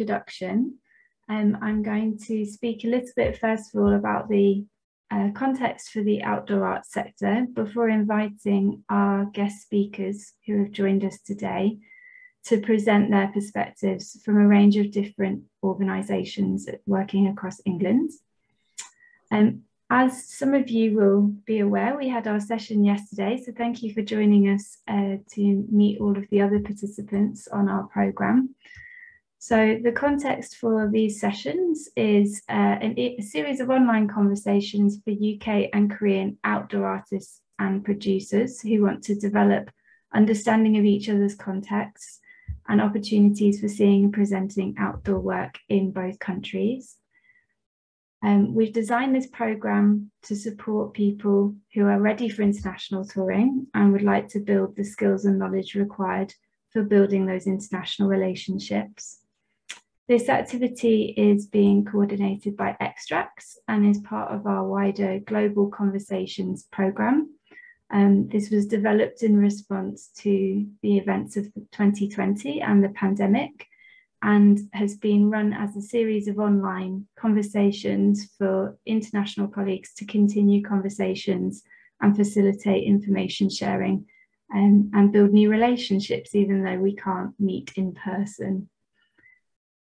introduction, um, I'm going to speak a little bit first of all about the uh, context for the outdoor arts sector before inviting our guest speakers who have joined us today to present their perspectives from a range of different organisations working across England. Um, as some of you will be aware, we had our session yesterday, so thank you for joining us uh, to meet all of the other participants on our programme. So the context for these sessions is uh, an, a series of online conversations for UK and Korean outdoor artists and producers who want to develop understanding of each other's contexts and opportunities for seeing and presenting outdoor work in both countries. Um, we've designed this programme to support people who are ready for international touring and would like to build the skills and knowledge required for building those international relationships. This activity is being coordinated by Xtrax and is part of our wider Global Conversations programme. Um, this was developed in response to the events of 2020 and the pandemic and has been run as a series of online conversations for international colleagues to continue conversations and facilitate information sharing um, and build new relationships, even though we can't meet in person.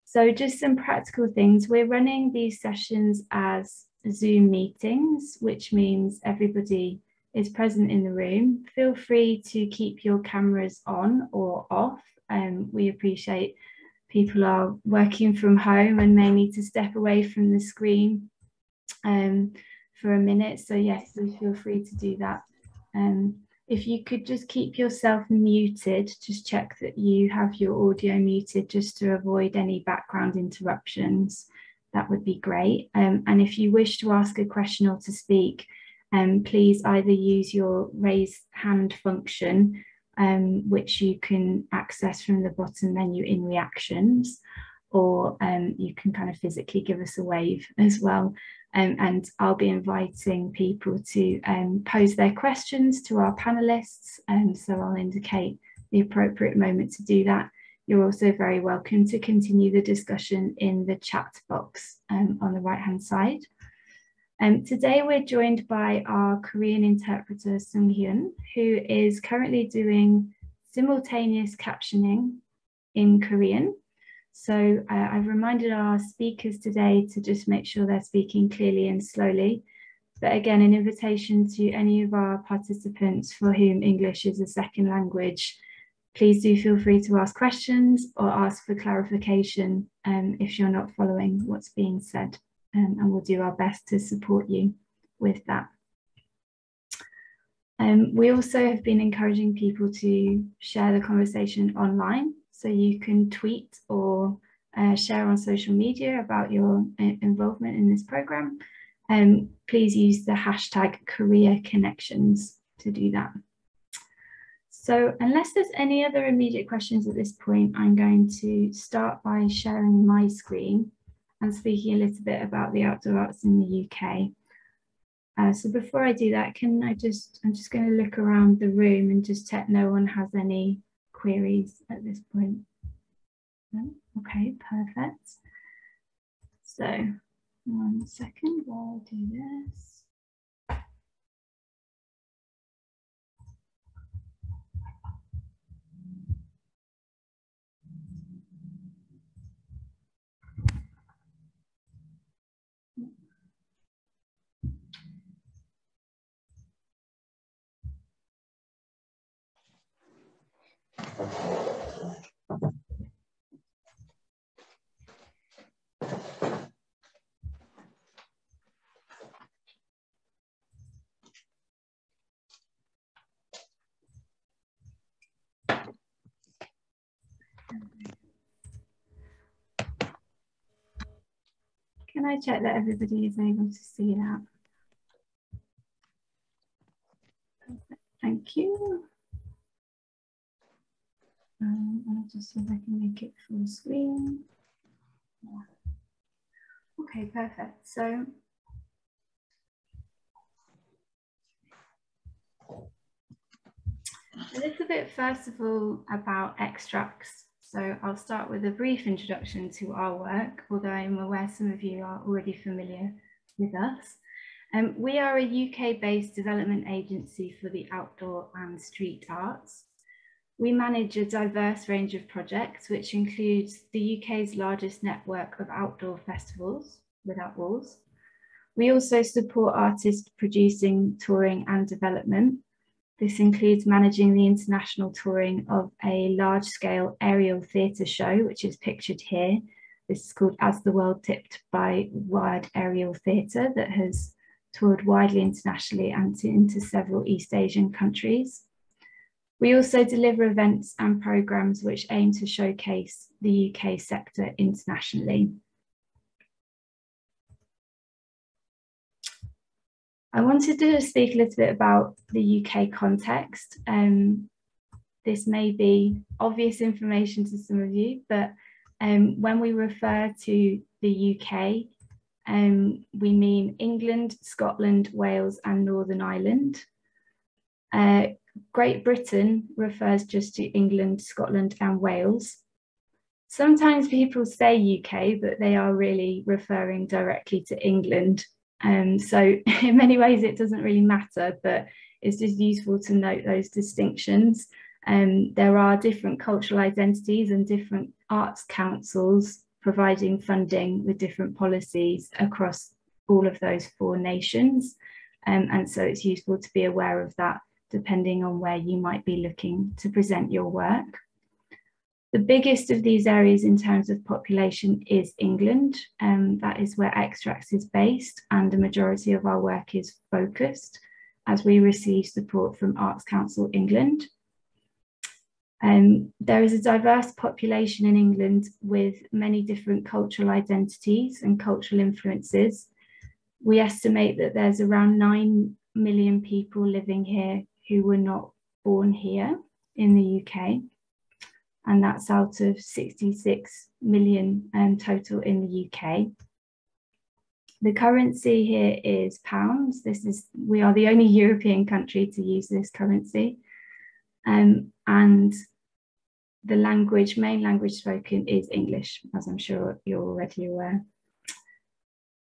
So just some practical things. We're running these sessions as Zoom meetings, which means everybody is present in the room. Feel free to keep your cameras on or off. Um, we appreciate people are working from home and may need to step away from the screen um, for a minute. So yes, feel free to do that. Um, if you could just keep yourself muted, just check that you have your audio muted just to avoid any background interruptions. That would be great. Um, and if you wish to ask a question or to speak, um, please either use your raise hand function um, which you can access from the bottom menu in reactions, or um, you can kind of physically give us a wave as well. Um, and I'll be inviting people to um, pose their questions to our panelists. Um, so I'll indicate the appropriate moment to do that. You're also very welcome to continue the discussion in the chat box um, on the right hand side. Um, today we're joined by our Korean interpreter Sung Hyun, who is currently doing simultaneous captioning in Korean. So uh, I've reminded our speakers today to just make sure they're speaking clearly and slowly. But again, an invitation to any of our participants for whom English is a second language, please do feel free to ask questions or ask for clarification um, if you're not following what's being said um, and we'll do our best to support you with that. Um, we also have been encouraging people to share the conversation online. So you can tweet or uh, share on social media about your uh, involvement in this program. Um, please use the hashtag Korea Connections to do that. So unless there's any other immediate questions at this point, I'm going to start by sharing my screen and speaking a little bit about the outdoor arts in the UK. Uh, so before I do that, can I just, I'm just going to look around the room and just check no one has any queries at this point. No? Okay, perfect. So one second while I do this. Can I check that everybody is able to see that? Thank you. Um, I'll just see if I can make it full screen. Yeah. Okay, perfect. So a little bit first of all about Xtrax. So I'll start with a brief introduction to our work, although I'm aware some of you are already familiar with us. Um, we are a UK-based development agency for the outdoor and street arts. We manage a diverse range of projects, which includes the UK's largest network of outdoor festivals, Without Walls. We also support artists producing, touring and development. This includes managing the international touring of a large-scale aerial theatre show, which is pictured here. This is called As the World Tipped by Wired Aerial Theatre that has toured widely internationally and to, into several East Asian countries. We also deliver events and programmes which aim to showcase the UK sector internationally. I wanted to speak a little bit about the UK context. Um, this may be obvious information to some of you, but um, when we refer to the UK, um, we mean England, Scotland, Wales, and Northern Ireland. Uh, Great Britain refers just to England, Scotland, and Wales. Sometimes people say UK, but they are really referring directly to England. Um, so, in many ways, it doesn't really matter, but it's just useful to note those distinctions. Um, there are different cultural identities and different arts councils providing funding with different policies across all of those four nations. Um, and so it's useful to be aware of that depending on where you might be looking to present your work. The biggest of these areas in terms of population is England. Um, that is where Xtrax is based and the majority of our work is focused as we receive support from Arts Council England. Um, there is a diverse population in England with many different cultural identities and cultural influences. We estimate that there's around 9 million people living here who were not born here in the UK. And that's out of 66 million um, total in the UK. The currency here is pounds. This is, we are the only European country to use this currency. Um, and the language, main language spoken is English, as I'm sure you're already aware.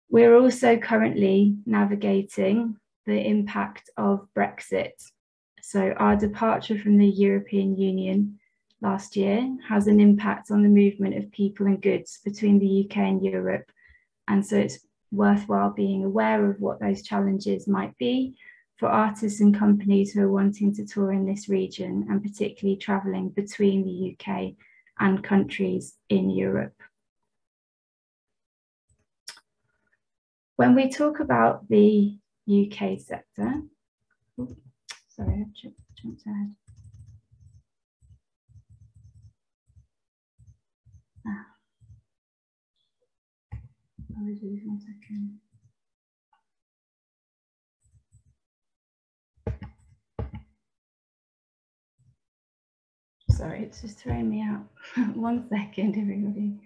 We're also currently navigating the impact of Brexit. So our departure from the European Union last year has an impact on the movement of people and goods between the UK and Europe. And so it's worthwhile being aware of what those challenges might be for artists and companies who are wanting to tour in this region and particularly travelling between the UK and countries in Europe. When we talk about the UK sector, oh, sorry, I jumped ahead. Ah. Apologies, one second. Sorry, it's just throwing me out. One second, everybody.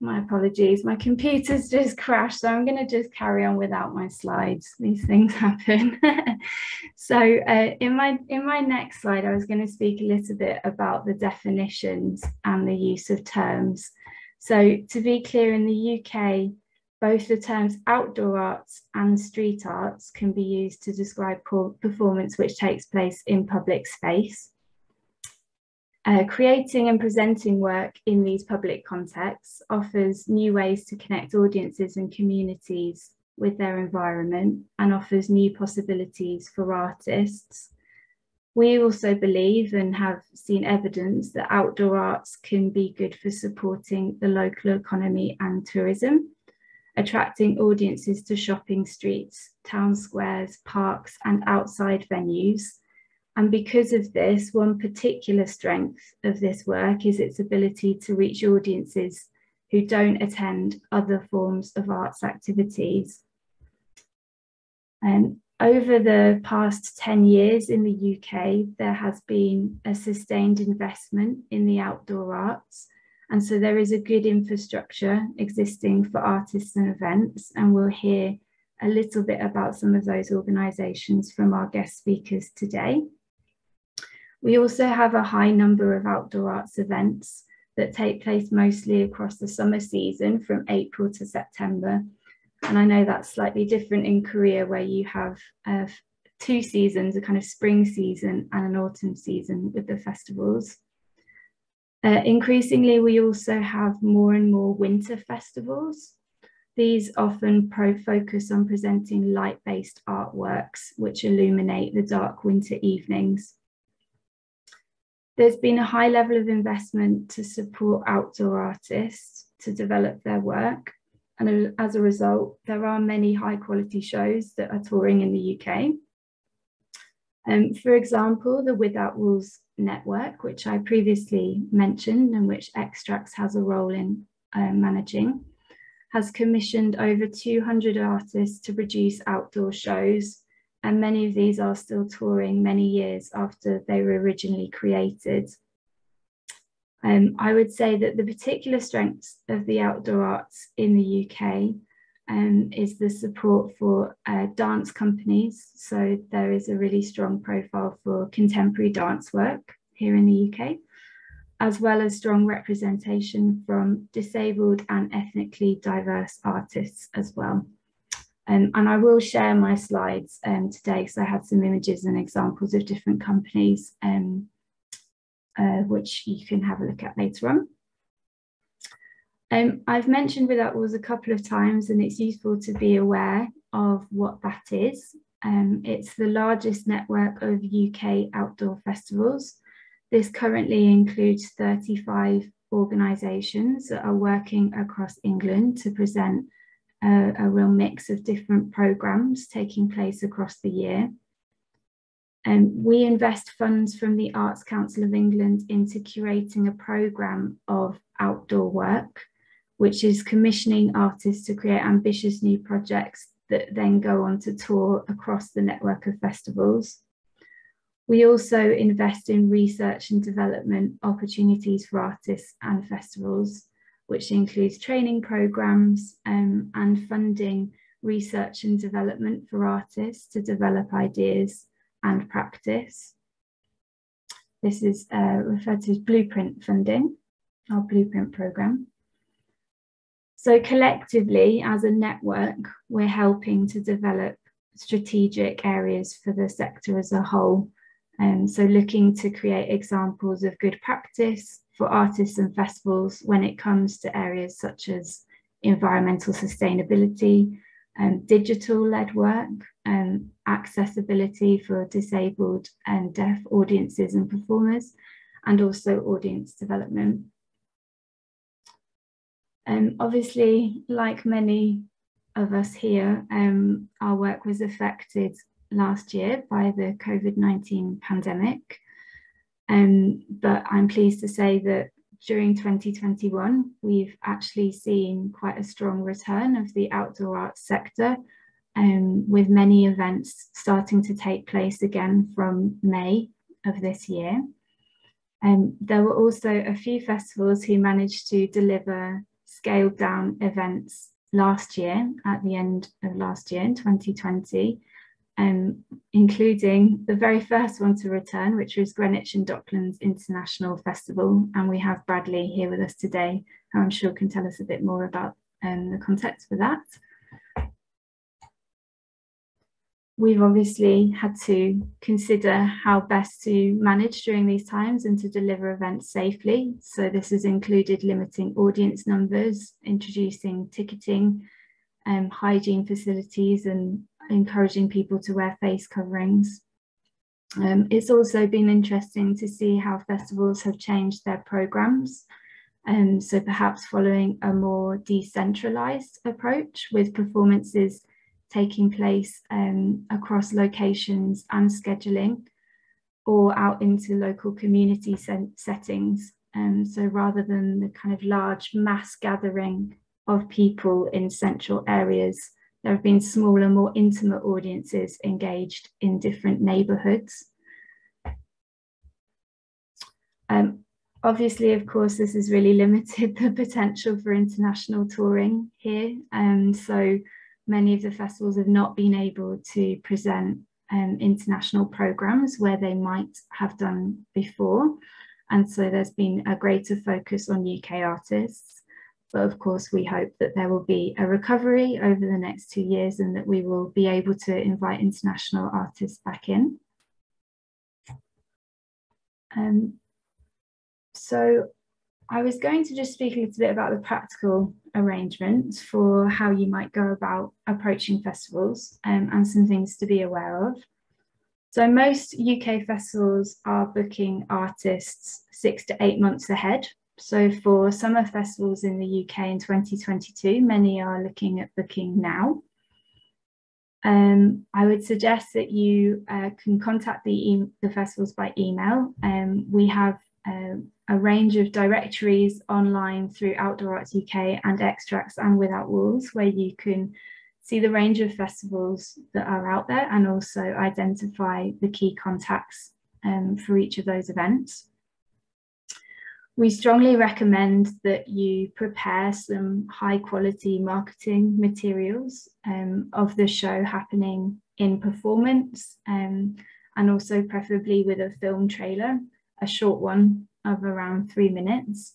My apologies, my computer's just crashed, so I'm going to just carry on without my slides. These things happen. so uh, in my in my next slide, I was going to speak a little bit about the definitions and the use of terms. So to be clear, in the UK, both the terms outdoor arts and street arts can be used to describe performance which takes place in public space. Uh, creating and presenting work in these public contexts offers new ways to connect audiences and communities with their environment and offers new possibilities for artists. We also believe and have seen evidence that outdoor arts can be good for supporting the local economy and tourism, attracting audiences to shopping streets, town squares, parks and outside venues and because of this, one particular strength of this work is its ability to reach audiences who don't attend other forms of arts activities. And over the past 10 years in the UK, there has been a sustained investment in the outdoor arts. And so there is a good infrastructure existing for artists and events, and we'll hear a little bit about some of those organisations from our guest speakers today. We also have a high number of outdoor arts events that take place mostly across the summer season from April to September. And I know that's slightly different in Korea where you have uh, two seasons, a kind of spring season and an autumn season with the festivals. Uh, increasingly, we also have more and more winter festivals. These often pro focus on presenting light-based artworks which illuminate the dark winter evenings. There's been a high level of investment to support outdoor artists to develop their work. And as a result, there are many high quality shows that are touring in the UK. Um, for example, the Without Rules network, which I previously mentioned and which Xtrax has a role in uh, managing, has commissioned over 200 artists to produce outdoor shows and many of these are still touring many years after they were originally created. Um, I would say that the particular strengths of the outdoor arts in the UK um, is the support for uh, dance companies. So there is a really strong profile for contemporary dance work here in the UK, as well as strong representation from disabled and ethnically diverse artists as well. Um, and I will share my slides um, today because I had some images and examples of different companies um, uh, which you can have a look at later on. Um, I've mentioned Walls a couple of times and it's useful to be aware of what that is. Um, it's the largest network of UK outdoor festivals. This currently includes 35 organisations that are working across England to present a, a real mix of different programs taking place across the year. Um, we invest funds from the Arts Council of England into curating a programme of outdoor work, which is commissioning artists to create ambitious new projects that then go on to tour across the network of festivals. We also invest in research and development opportunities for artists and festivals which includes training programs um, and funding research and development for artists to develop ideas and practice. This is uh, referred to as blueprint funding, our blueprint program. So collectively, as a network, we're helping to develop strategic areas for the sector as a whole. Um, so looking to create examples of good practice, for artists and festivals when it comes to areas such as environmental sustainability, um, digital-led work, um, accessibility for disabled and deaf audiences and performers, and also audience development. Um, obviously, like many of us here, um, our work was affected last year by the COVID-19 pandemic. Um, but I'm pleased to say that during 2021, we've actually seen quite a strong return of the outdoor arts sector, um, with many events starting to take place again from May of this year. Um, there were also a few festivals who managed to deliver scaled down events last year, at the end of last year in 2020, um, including the very first one to return, which was Greenwich and Docklands International Festival. And we have Bradley here with us today, who I'm sure can tell us a bit more about um, the context for that. we've obviously had to consider how best to manage during these times and to deliver events safely. So this has included limiting audience numbers, introducing ticketing, um, hygiene facilities and encouraging people to wear face coverings. Um, it's also been interesting to see how festivals have changed their programs. Um, so perhaps following a more decentralized approach with performances taking place um, across locations and scheduling or out into local community settings. Um, so rather than the kind of large mass gathering of people in central areas, there have been smaller, more intimate audiences engaged in different neighbourhoods. Um, obviously, of course, this has really limited the potential for international touring here. And um, so many of the festivals have not been able to present um, international programs where they might have done before. And so there's been a greater focus on UK artists. But of course, we hope that there will be a recovery over the next two years and that we will be able to invite international artists back in. Um, so I was going to just speak a little bit about the practical arrangements for how you might go about approaching festivals um, and some things to be aware of. So most UK festivals are booking artists six to eight months ahead. So for summer festivals in the UK in 2022, many are looking at booking now. Um, I would suggest that you uh, can contact the, e the festivals by email. Um, we have uh, a range of directories online through Outdoor Arts UK and Xtrax and Without Walls, where you can see the range of festivals that are out there and also identify the key contacts um, for each of those events. We strongly recommend that you prepare some high quality marketing materials um, of the show happening in performance um, and also preferably with a film trailer, a short one of around three minutes.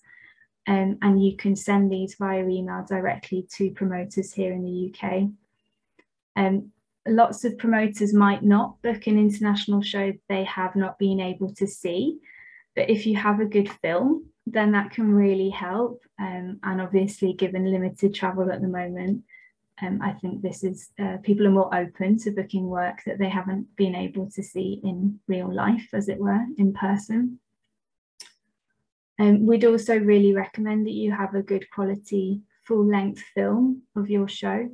Um, and you can send these via email directly to promoters here in the UK. Um, lots of promoters might not book an international show they have not been able to see, but if you have a good film, then that can really help. Um, and obviously, given limited travel at the moment, um, I think this is uh, people are more open to booking work that they haven't been able to see in real life, as it were, in person. Um, we'd also really recommend that you have a good quality full length film of your show.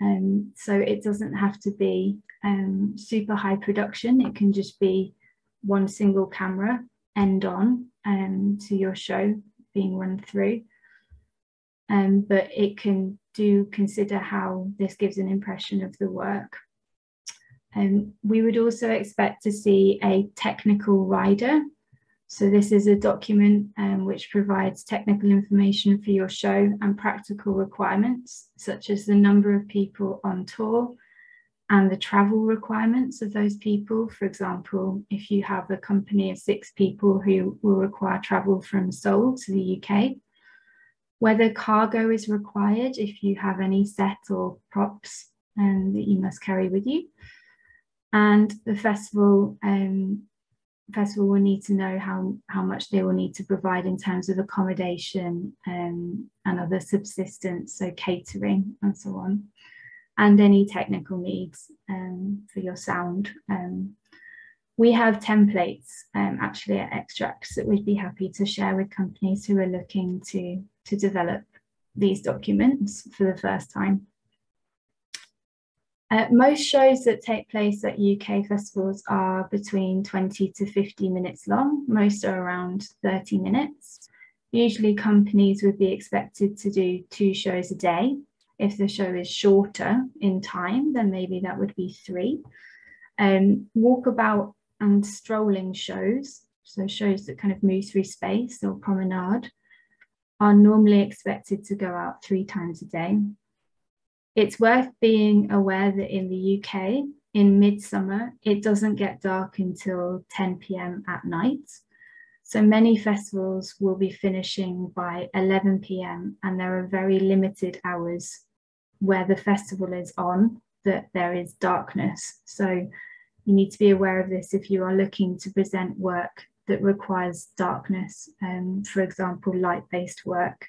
Um, so it doesn't have to be um, super high production, it can just be one single camera end on um, to your show being run through. Um, but it can do consider how this gives an impression of the work. Um, we would also expect to see a technical rider so this is a document um, which provides technical information for your show and practical requirements, such as the number of people on tour and the travel requirements of those people. For example, if you have a company of six people who will require travel from Seoul to the UK, whether cargo is required if you have any set or props um, that you must carry with you, and the festival um, festival will need to know how, how much they will need to provide in terms of accommodation um, and other subsistence, so catering and so on, and any technical needs um, for your sound. Um, we have templates um, actually at Xtrax that we'd be happy to share with companies who are looking to, to develop these documents for the first time. Uh, most shows that take place at UK festivals are between 20 to 50 minutes long. Most are around 30 minutes. Usually companies would be expected to do two shows a day. If the show is shorter in time, then maybe that would be three. Um, walkabout and strolling shows, so shows that kind of move through space or promenade, are normally expected to go out three times a day. It's worth being aware that in the UK, in midsummer, it doesn't get dark until 10 p.m. at night. So many festivals will be finishing by 11 p.m. and there are very limited hours where the festival is on that there is darkness. So you need to be aware of this if you are looking to present work that requires darkness. Um, for example, light-based work.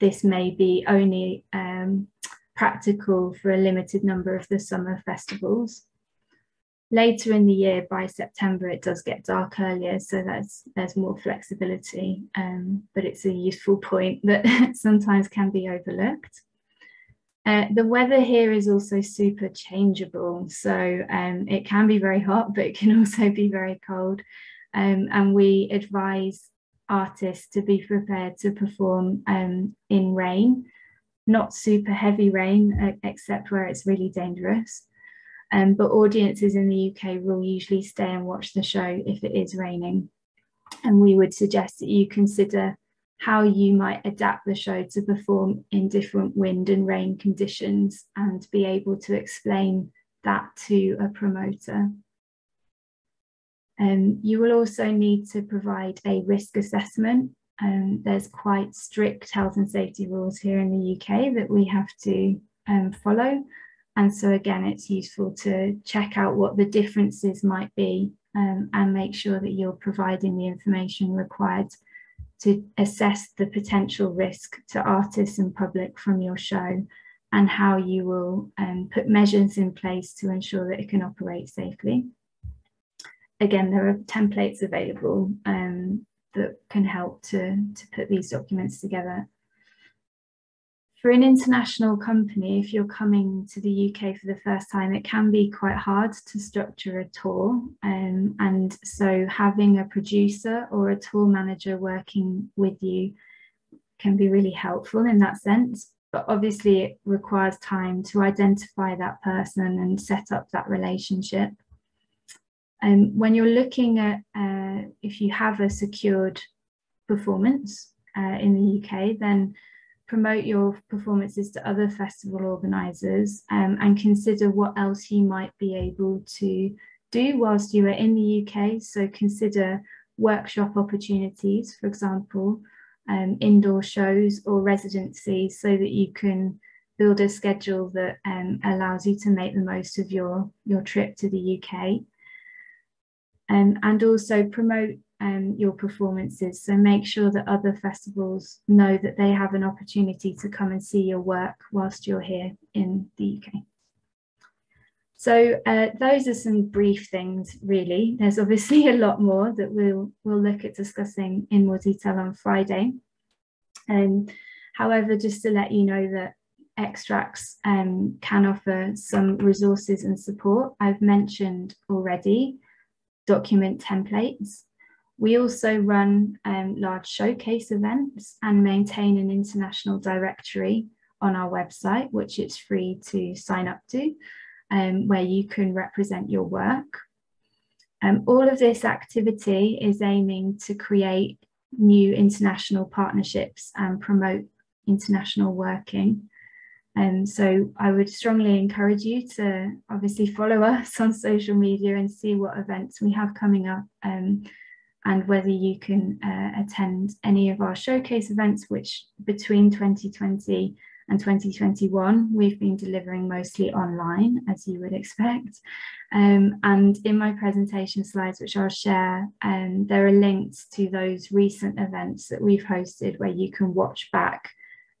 This may be only um, practical for a limited number of the summer festivals. Later in the year, by September, it does get dark earlier, so that's, there's more flexibility, um, but it's a useful point that sometimes can be overlooked. Uh, the weather here is also super changeable, so um, it can be very hot, but it can also be very cold. Um, and we advise artists to be prepared to perform um, in rain not super heavy rain, except where it's really dangerous. Um, but audiences in the UK will usually stay and watch the show if it is raining. And we would suggest that you consider how you might adapt the show to perform in different wind and rain conditions and be able to explain that to a promoter. Um, you will also need to provide a risk assessment um, there's quite strict health and safety rules here in the UK that we have to um, follow. And so again, it's useful to check out what the differences might be um, and make sure that you're providing the information required to assess the potential risk to artists and public from your show and how you will um, put measures in place to ensure that it can operate safely. Again, there are templates available um, that can help to, to put these documents together. For an international company, if you're coming to the UK for the first time, it can be quite hard to structure a tour. Um, and so having a producer or a tour manager working with you can be really helpful in that sense. But obviously it requires time to identify that person and set up that relationship. Um, when you're looking at uh, if you have a secured performance uh, in the UK, then promote your performances to other festival organisers um, and consider what else you might be able to do whilst you are in the UK. So consider workshop opportunities, for example, um, indoor shows or residencies so that you can build a schedule that um, allows you to make the most of your, your trip to the UK um, and also promote um, your performances. So make sure that other festivals know that they have an opportunity to come and see your work whilst you're here in the UK. So uh, those are some brief things, really. There's obviously a lot more that we'll, we'll look at discussing in more detail on Friday. Um, however, just to let you know that Xtrax um, can offer some resources and support. I've mentioned already document templates. We also run um, large showcase events and maintain an international directory on our website, which it's free to sign up to, um, where you can represent your work. Um, all of this activity is aiming to create new international partnerships and promote international working. And um, so I would strongly encourage you to obviously follow us on social media and see what events we have coming up um, and whether you can uh, attend any of our showcase events, which between 2020 and 2021, we've been delivering mostly online, as you would expect. Um, and in my presentation slides, which I'll share, um, there are links to those recent events that we've hosted where you can watch back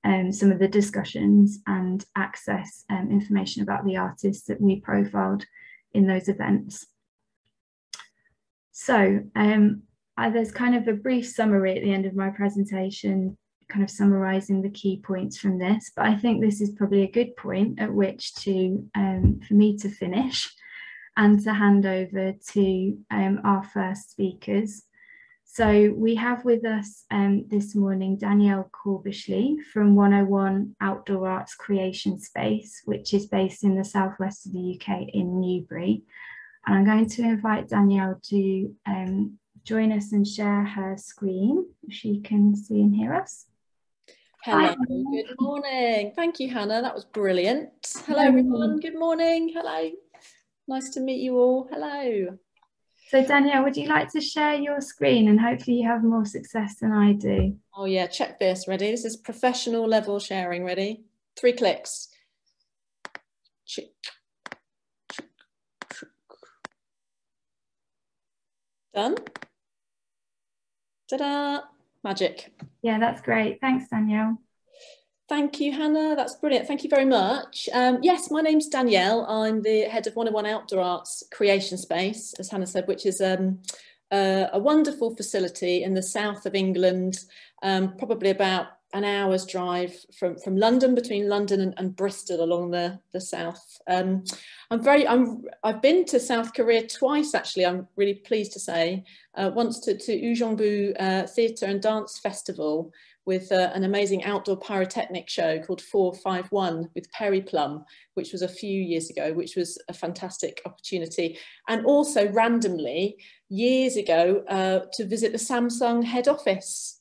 um, some of the discussions and access um, information about the artists that we profiled in those events. So um, I, there's kind of a brief summary at the end of my presentation, kind of summarising the key points from this, but I think this is probably a good point at which to, um, for me to finish and to hand over to um, our first speakers. So we have with us um, this morning Danielle Corbishley from 101 Outdoor Arts Creation Space, which is based in the southwest of the UK in Newbury. And I'm going to invite Danielle to um, join us and share her screen if she can see and hear us. Hello, Hi, good morning. Thank you, Hannah. That was brilliant. Hello, Hello, everyone. Good morning. Hello. Nice to meet you all. Hello. So Danielle, would you like to share your screen and hopefully you have more success than I do? Oh yeah, check this, ready? This is professional level sharing, ready? Three clicks. Done? Ta-da! Magic. Yeah, that's great. Thanks, Danielle. Thank you, Hannah. That's brilliant. Thank you very much. Um, yes, my name's Danielle. I'm the head of 101 Outdoor Arts Creation Space, as Hannah said, which is um, uh, a wonderful facility in the south of England, um, probably about an hour's drive from, from London, between London and, and Bristol along the, the south. Um, I'm very, I'm, I've been to South Korea twice actually, I'm really pleased to say. Uh, once to, to Uijeongbu uh, Theatre and Dance Festival, with uh, an amazing outdoor pyrotechnic show called 451 with Periplum, which was a few years ago, which was a fantastic opportunity. And also randomly, years ago, uh, to visit the Samsung head office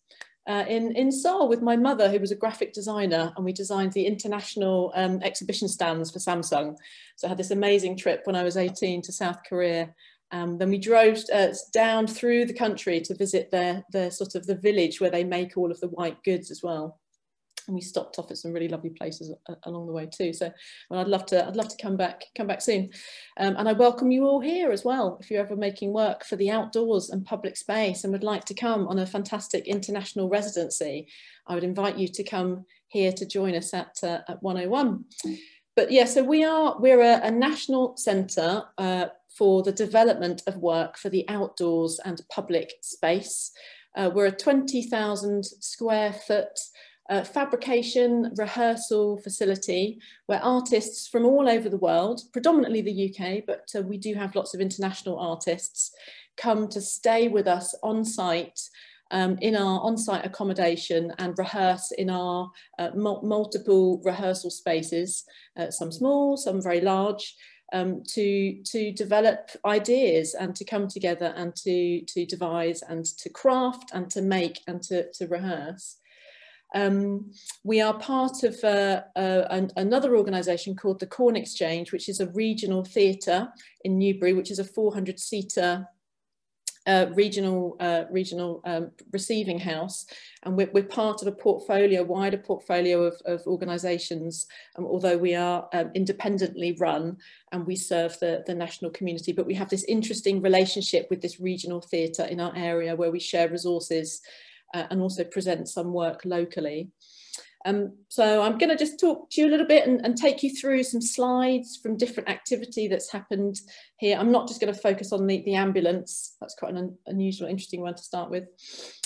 uh, in, in Seoul with my mother, who was a graphic designer, and we designed the international um, exhibition stands for Samsung. So I had this amazing trip when I was 18 to South Korea um, then we drove uh, down through the country to visit their, their sort of the village where they make all of the white goods as well. And we stopped off at some really lovely places uh, along the way too. So well, I'd love to I'd love to come back come back soon. Um, and I welcome you all here as well. If you're ever making work for the outdoors and public space and would like to come on a fantastic international residency, I would invite you to come here to join us at, uh, at 101 but yeah, so we are, we're a, a national centre uh, for the development of work for the outdoors and public space. Uh, we're a 20,000 square foot uh, fabrication rehearsal facility where artists from all over the world, predominantly the UK, but uh, we do have lots of international artists, come to stay with us on site um, in our on-site accommodation and rehearse in our uh, multiple rehearsal spaces, uh, some small, some very large, um, to, to develop ideas and to come together and to, to devise and to craft and to make and to, to rehearse. Um, we are part of uh, uh, an, another organisation called the Corn Exchange, which is a regional theatre in Newbury, which is a 400-seater uh, regional uh, regional um, receiving house, and we're, we're, part of a portfolio, wider portfolio of, of organisations. Um, although we are um, independently run and we serve the, the national community, but we have this interesting relationship with this regional theatre in our area where we share resources uh, and also present some work locally. Um, so I'm going to just talk to you a little bit and, and, take you through some slides from different activity that's happened here. I'm not just going to focus on the, the ambulance. That's quite an un unusual, interesting one to start with.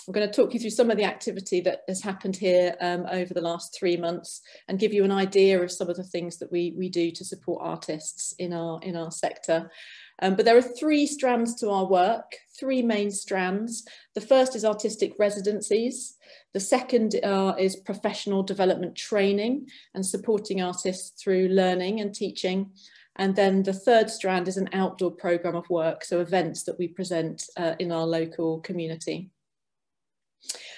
I'm going to talk you through some of the activity that has happened here um, over the last three months and give you an idea of some of the things that we, we do to support artists in our, in our sector. Um, but there are three strands to our work, three main strands. The first is artistic residencies. The second uh, is professional development training and supporting artists through learning and teaching. And then the third strand is an outdoor programme of work, so events that we present uh, in our local community.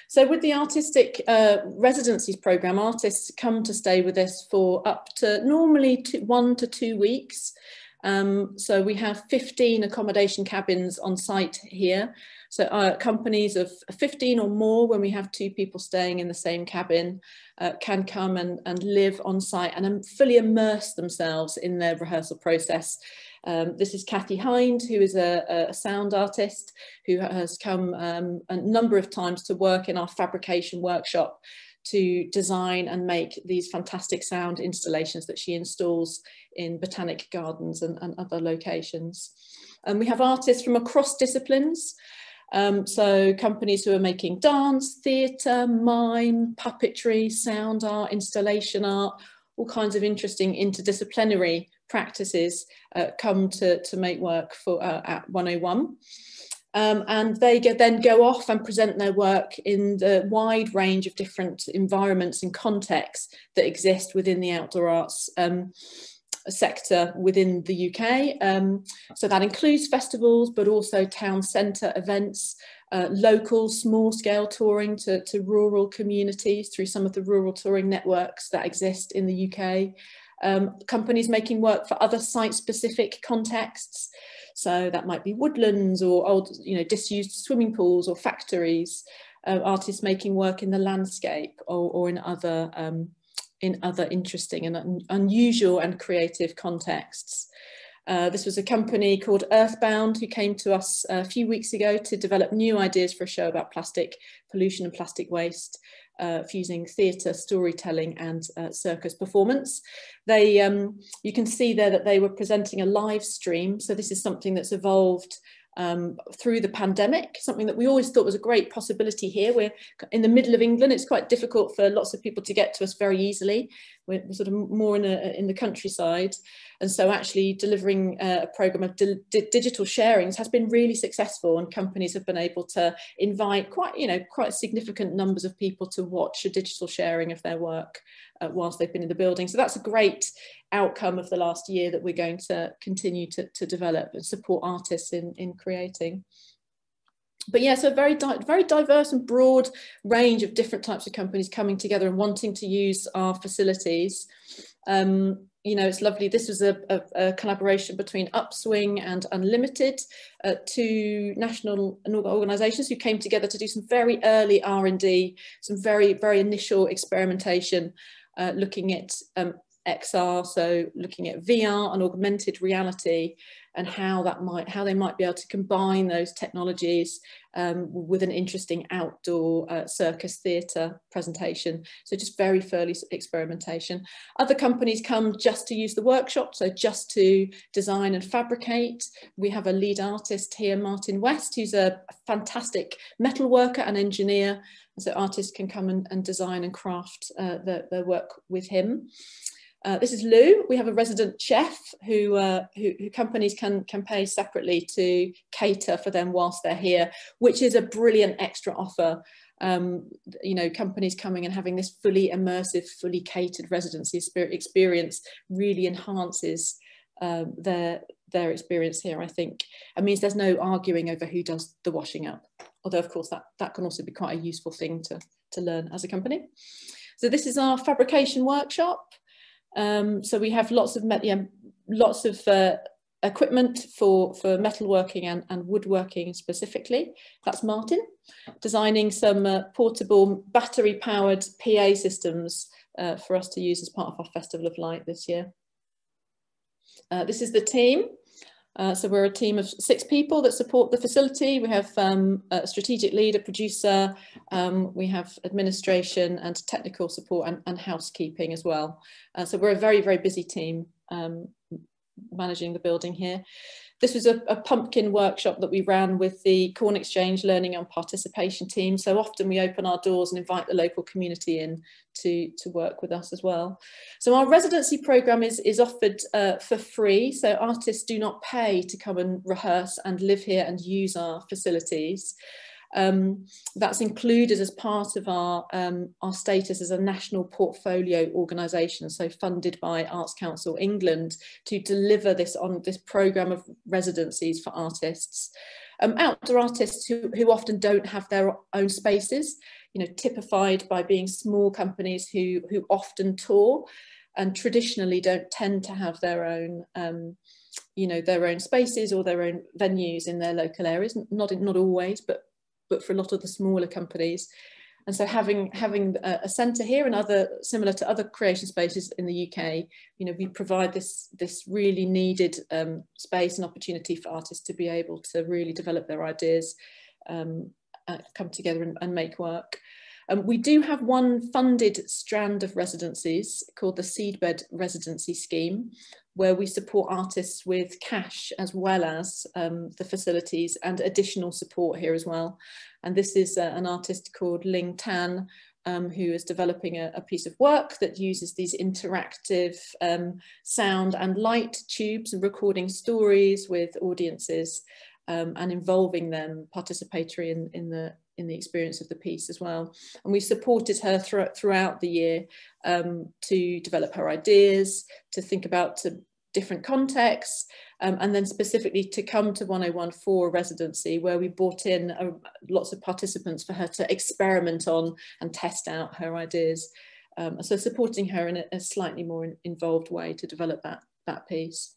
So with the artistic uh, residencies programme, artists come to stay with us for up to normally two, one to two weeks. Um, so we have 15 accommodation cabins on site here. So uh, companies of 15 or more, when we have two people staying in the same cabin, uh, can come and, and live on site and fully immerse themselves in their rehearsal process. Um, this is Kathy Hinde, who is a, a sound artist who has come um, a number of times to work in our fabrication workshop to design and make these fantastic sound installations that she installs in botanic gardens and, and other locations. And we have artists from across disciplines. Um, so companies who are making dance, theatre, mime, puppetry, sound art, installation art, all kinds of interesting interdisciplinary practices uh, come to, to make work for uh, at 101. Um, and they get, then go off and present their work in the wide range of different environments and contexts that exist within the outdoor arts um, sector within the UK. Um, so that includes festivals, but also town centre events, uh, local small scale touring to, to rural communities through some of the rural touring networks that exist in the UK. Um, companies making work for other site specific contexts. So that might be woodlands or old, you know, disused swimming pools or factories, uh, artists making work in the landscape or, or in other um, in other interesting and un unusual and creative contexts. Uh, this was a company called Earthbound who came to us a few weeks ago to develop new ideas for a show about plastic pollution and plastic waste, uh, fusing theatre, storytelling and uh, circus performance. They, um, you can see there that they were presenting a live stream. So this is something that's evolved um, through the pandemic, something that we always thought was a great possibility here. We're in the middle of England. It's quite difficult for lots of people to get to us very easily. We're sort of more in, a, in the countryside. And so actually delivering a program of di digital sharings has been really successful and companies have been able to invite quite, you know, quite significant numbers of people to watch a digital sharing of their work uh, whilst they've been in the building. So that's a great outcome of the last year that we're going to continue to, to develop and support artists in, in creating but yeah, so a very, di very diverse and broad range of different types of companies coming together and wanting to use our facilities. Um, you know, it's lovely. This was a, a, a collaboration between Upswing and Unlimited, uh, two national organisations who came together to do some very early R&D, some very, very initial experimentation, uh, looking at um, XR, so looking at VR and augmented reality and how that might, how they might be able to combine those technologies um, with an interesting outdoor uh, circus theatre presentation. So just very early experimentation. Other companies come just to use the workshop, so just to design and fabricate. We have a lead artist here, Martin West, who's a fantastic metal worker and engineer. So artists can come and, and design and craft uh, their, their work with him. Uh, this is Lou. We have a resident chef who, uh, who, who, companies can, can pay separately to cater for them whilst they're here, which is a brilliant extra offer. Um, you know, companies coming and having this fully immersive, fully catered residency experience really enhances um, their, their experience here, I think. It means there's no arguing over who does the washing up. Although, of course, that, that can also be quite a useful thing to, to learn as a company. So this is our fabrication workshop. Um, so we have lots of yeah, lots of uh, equipment for, for metalworking and, and woodworking specifically. That's Martin, designing some uh, portable battery powered PA systems uh, for us to use as part of our Festival of Light this year. Uh, this is the team. Uh, so we're a team of six people that support the facility. We have um, a strategic lead, a producer, um, we have administration and technical support and, and housekeeping as well. Uh, so we're a very, very busy team um, managing the building here. This was a, a, pumpkin workshop that we ran with the Corn Exchange Learning and Participation team. So often we open our doors and invite the local community in to, to work with us as well. So our residency programme is, is offered uh, for free. So artists do not pay to come and rehearse and live here and use our facilities. Um, that's included as part of our, um, our status as a national portfolio organisation, so funded by Arts Council England to deliver this on this programme of residencies for artists. Um, outdoor artists who, who often don't have their own spaces, you know, typified by being small companies who, who often tour and traditionally don't tend to have their own um, you know their own spaces or their own venues in their local areas not not always but but for a lot of the smaller companies. And so having having a, a centre here and other similar to other creation spaces in the UK, you know, we provide this this really needed um, space and opportunity for artists to be able to really develop their ideas, um, uh, come together and, and make work. Um, we do have one funded strand of residencies called the Seedbed Residency Scheme, where we support artists with cash as well as um, the facilities and additional support here as well. And this is uh, an artist called Ling Tan, um, who is developing a, a, piece of work that uses these interactive um, sound and light tubes and recording stories with audiences um, and involving them participatory in, in the in the experience of the piece as well. And we supported her throughout, throughout the year um, to develop her ideas, to think about to different contexts, um, and then specifically to come to 101 for residency where we brought in uh, lots of participants for her to experiment on and test out her ideas. Um, so supporting her in a, a slightly more in, involved way to develop that, that piece.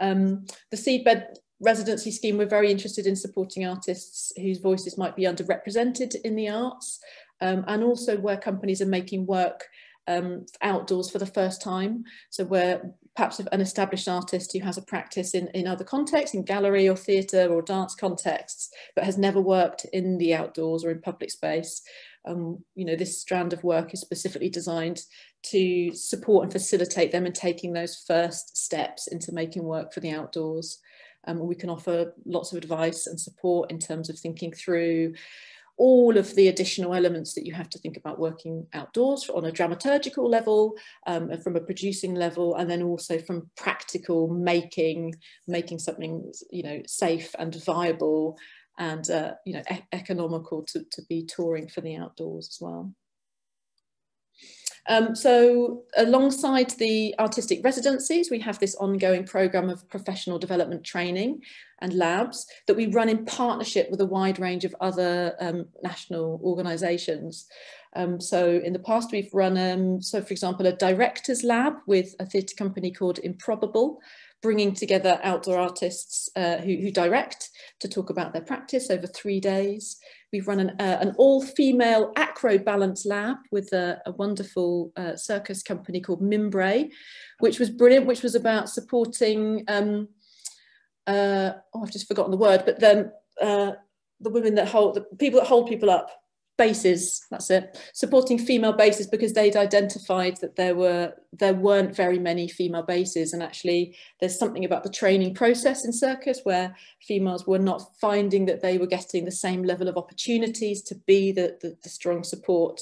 Um, the seedbed residency scheme, we're very interested in supporting artists whose voices might be underrepresented in the arts um, and also where companies are making work um, outdoors for the first time. So where perhaps an established artist who has a practice in, in other contexts, in gallery or theatre or dance contexts, but has never worked in the outdoors or in public space. Um, you know, this strand of work is specifically designed to support and facilitate them in taking those first steps into making work for the outdoors. Um, we can offer lots of advice and support in terms of thinking through all of the additional elements that you have to think about working outdoors on a dramaturgical level, um, from a producing level, and then also from practical making, making something you know safe and viable and uh, you know e economical to, to be touring for the outdoors as well. Um, so alongside the artistic residencies, we have this ongoing programme of professional development training and labs that we run in partnership with a wide range of other um, national organisations. Um, so in the past, we've run, um, so for example, a director's lab with a theatre company called Improbable, bringing together outdoor artists uh, who, who, direct to talk about their practice over three days. We've run an, uh, an all-female acro balance lab with a, a wonderful uh, circus company called Mimbre, which was brilliant, which was about supporting, um, uh, oh, I've just forgotten the word, but then uh, the women that hold, the people that hold people up, bases that's it supporting female bases because they'd identified that there were there weren't very many female bases. And actually there's something about the training process in circus where females were not finding that they were getting the same level of opportunities to be the, the, the strong support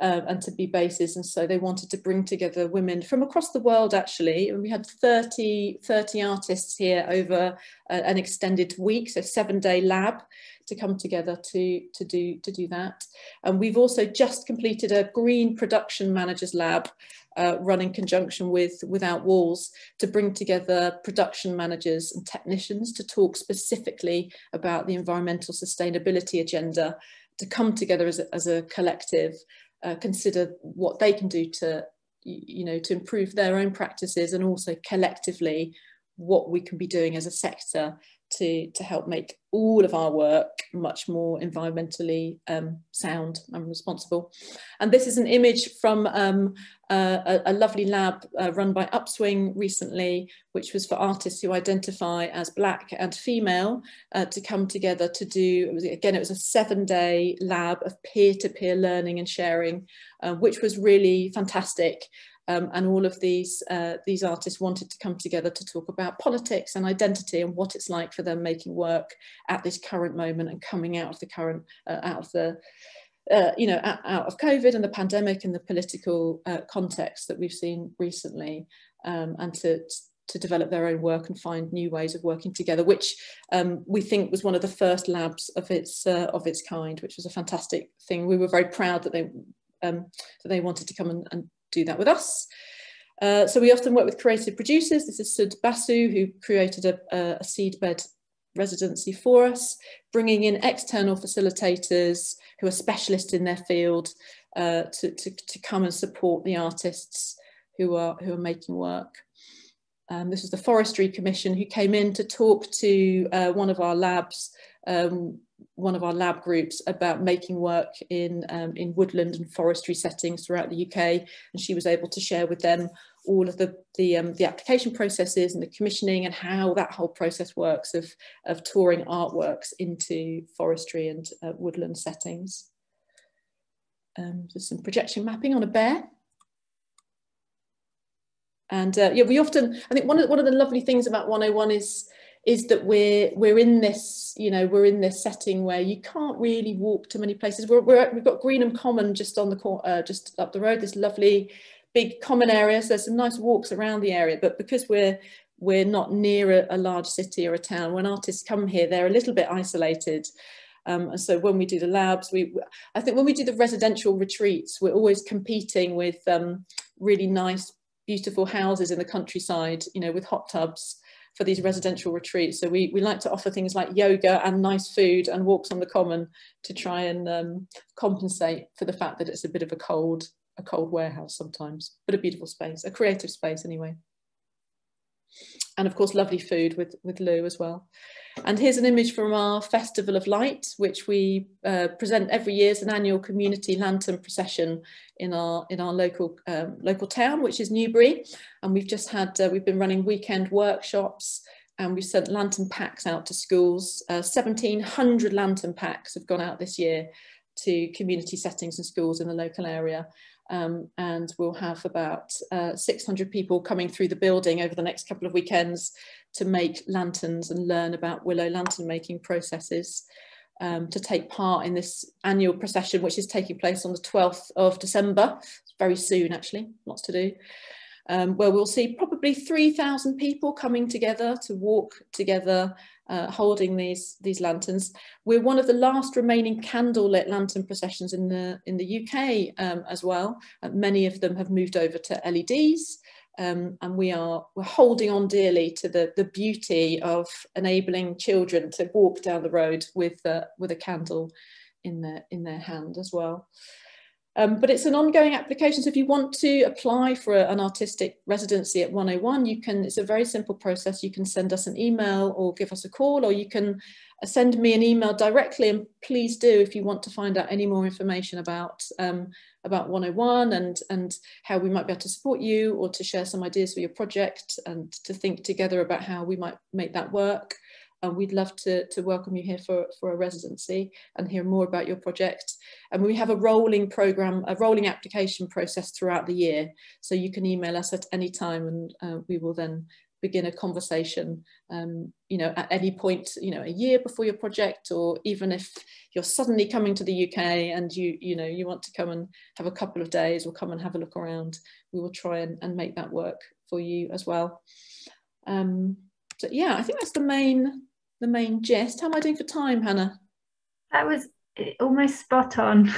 uh, and to be bases. And so they wanted to bring together women from across the world actually. And we had 30 30 artists here over uh, an extended week so seven day lab to come together to, to, do, to do that. And we've also just completed a green production managers lab uh, run in conjunction with Without Walls to bring together production managers and technicians to talk specifically about the environmental sustainability agenda, to come together as a, as a collective, uh, consider what they can do to, you know, to improve their own practices and also collectively what we can be doing as a sector to, to help make all of our work much more environmentally um, sound and responsible. And this is an image from um, a, a, lovely lab uh, run by Upswing recently, which was for artists who identify as black and female uh, to come together to do, it was, again, it was a seven day lab of peer-to-peer -peer learning and sharing, uh, which was really fantastic. Um, and all of these uh, these artists wanted to come together to talk about politics and identity and what it's like for them making work at this current moment and coming out of the current uh, out of the uh, you know out, of COVID and the pandemic and the political uh, context that we've seen recently um, and to to develop their own work and find new ways of working together, which um, we think was one of the first labs of its uh, of its kind, which was a fantastic thing. We were very proud that they um, that they wanted to come and, and do that with us. Uh, so we often work with creative producers. This is Sud Basu, who created a, a, seedbed residency for us, bringing in external facilitators who are specialists in their field uh, to, to, to, come and support the artists who are, who are making work. Um, this was the Forestry Commission who came in to talk to uh, one of our labs um, one of our lab groups about making work in, um, in woodland and forestry settings throughout the UK. And she was able to share with them all of the, the, um, the application processes and the commissioning and how that whole process works of, of touring artworks into forestry and uh, woodland settings. Um, there's some projection mapping on a bear. And uh, yeah, we often, I think one of, one of the lovely things about 101 is is that we're we're in this you know we're in this setting where you can't really walk to many places. We're, we're we've got Greenham Common just on the uh, just up the road this lovely big common area. So there's some nice walks around the area but because we're we're not near a, a large city or a town when artists come here they're a little bit isolated. Um, and so when we do the labs, we, I think when we do the residential retreats, we're always competing with um, really nice, beautiful houses in the countryside, you know, with hot tubs for these residential retreats. So we, we like to offer things like yoga and nice food and walks on the common to try and um, compensate for the fact that it's a bit of a cold, a cold warehouse sometimes, but a beautiful space, a creative space anyway. And of course lovely food with, with Lou as well. And here's an image from our Festival of Light, which we uh, present every year as an annual community lantern procession in our in our local um, local town, which is Newbury. And we've just had uh, we've been running weekend workshops and we've sent lantern packs out to schools. Uh, 1,700 lantern packs have gone out this year to community settings and schools in the local area. Um, and we'll have about uh, 600 people coming through the building over the next couple of weekends to make lanterns and learn about willow lantern making processes. Um, to take part in this annual procession, which is taking place on the 12th of December. Very soon, actually, lots to do um, where we'll see probably 3,000 people coming together to walk together, uh, holding these, these lanterns. We're one of the last remaining candlelit lantern processions in the, in the UK um, as well. Uh, many of them have moved over to LEDs. Um, and we are we're holding on dearly to the the beauty of enabling children to walk down the road with uh, with a candle in their in their hand as well. Um, but it's an ongoing application. So if you want to apply for a, an artistic residency at 101, you can, it's a very simple process. You can send us an email or give us a call, or you can send me an email directly. And please do, if you want to find out any more information about, um, about 101 and, and how we might be able to support you or to share some ideas for your project and to think together about how we might make that work and we'd love to, to welcome you here for, for a residency and hear more about your project. And we have a rolling program, a rolling application process throughout the year. So you can email us at any time and uh, we will then begin a conversation, um, you know, at any point, you know, a year before your project, or even if you're suddenly coming to the UK and you, you know, you want to come and have a couple of days or come and have a look around, we will try and, and make that work for you as well. Um, so yeah, I think that's the main the main gist. How am I doing for time, Hannah? That was almost spot on.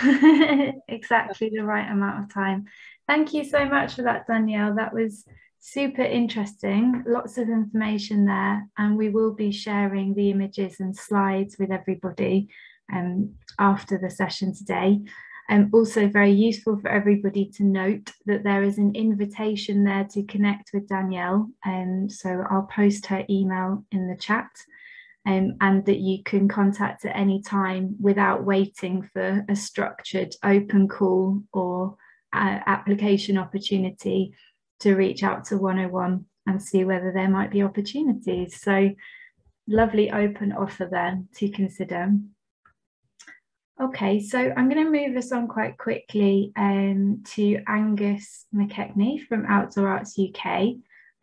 exactly the right amount of time. Thank you so much for that, Danielle. That was super interesting. Lots of information there. And we will be sharing the images and slides with everybody um, after the session today. Um, also very useful for everybody to note that there is an invitation there to connect with Danielle. Um, so I'll post her email in the chat um, and that you can contact at any time without waiting for a structured open call or uh, application opportunity to reach out to 101 and see whether there might be opportunities. So lovely open offer there to consider. Okay, so I'm going to move us on quite quickly um, to Angus McKechnie from Outdoor Arts UK.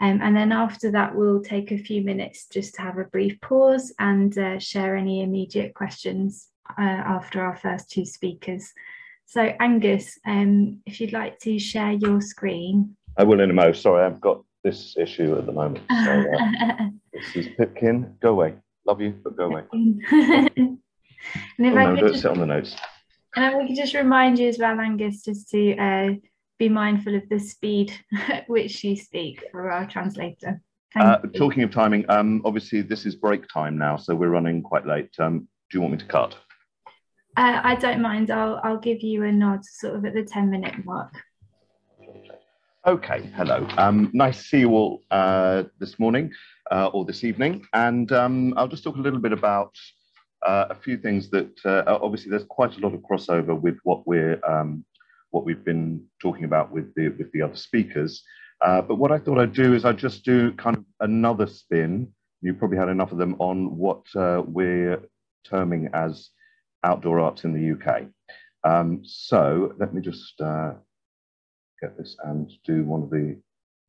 Um, and then after that, we'll take a few minutes just to have a brief pause and uh, share any immediate questions uh, after our first two speakers. So Angus, um, if you'd like to share your screen. I will in a moment. Sorry, I've got this issue at the moment. So, uh, this is Pipkin. Go away. Love you, but go away. and if oh, I no, could just, sit on the notes. And we could just remind you as well, Angus, just to uh, be mindful of the speed at which you speak for our translator. Uh, talking of timing, um, obviously this is break time now, so we're running quite late. Um, do you want me to cut? Uh, I don't mind. I'll I'll give you a nod, sort of at the ten minute mark. Okay. Hello. Um, nice to see you all uh, this morning uh, or this evening, and um, I'll just talk a little bit about uh, a few things that uh, obviously there's quite a lot of crossover with what we're um, what we've been talking about with the with the other speakers. Uh, but what I thought I'd do is I'd just do kind of another spin. You probably had enough of them on what uh, we're terming as outdoor arts in the UK. Um, so let me just uh, get this and do one of the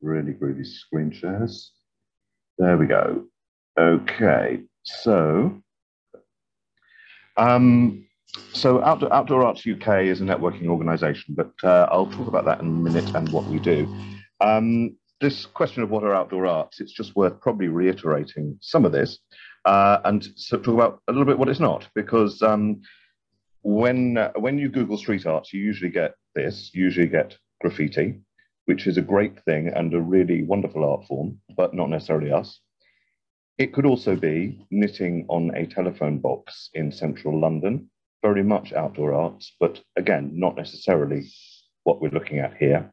really groovy screen shares. There we go. Okay, so um, so Outdoor, Outdoor, Arts UK is a networking organisation, but uh, I'll talk about that in a minute and what we do. Um, this question of what are outdoor arts, it's just worth probably reiterating some of this uh, and so talk about a little bit what it's not, because um, when, uh, when you Google street arts, you usually get this, you usually get graffiti, which is a great thing and a really wonderful art form, but not necessarily us. It could also be knitting on a telephone box in central London, very much outdoor arts, but again, not necessarily what we're looking at here.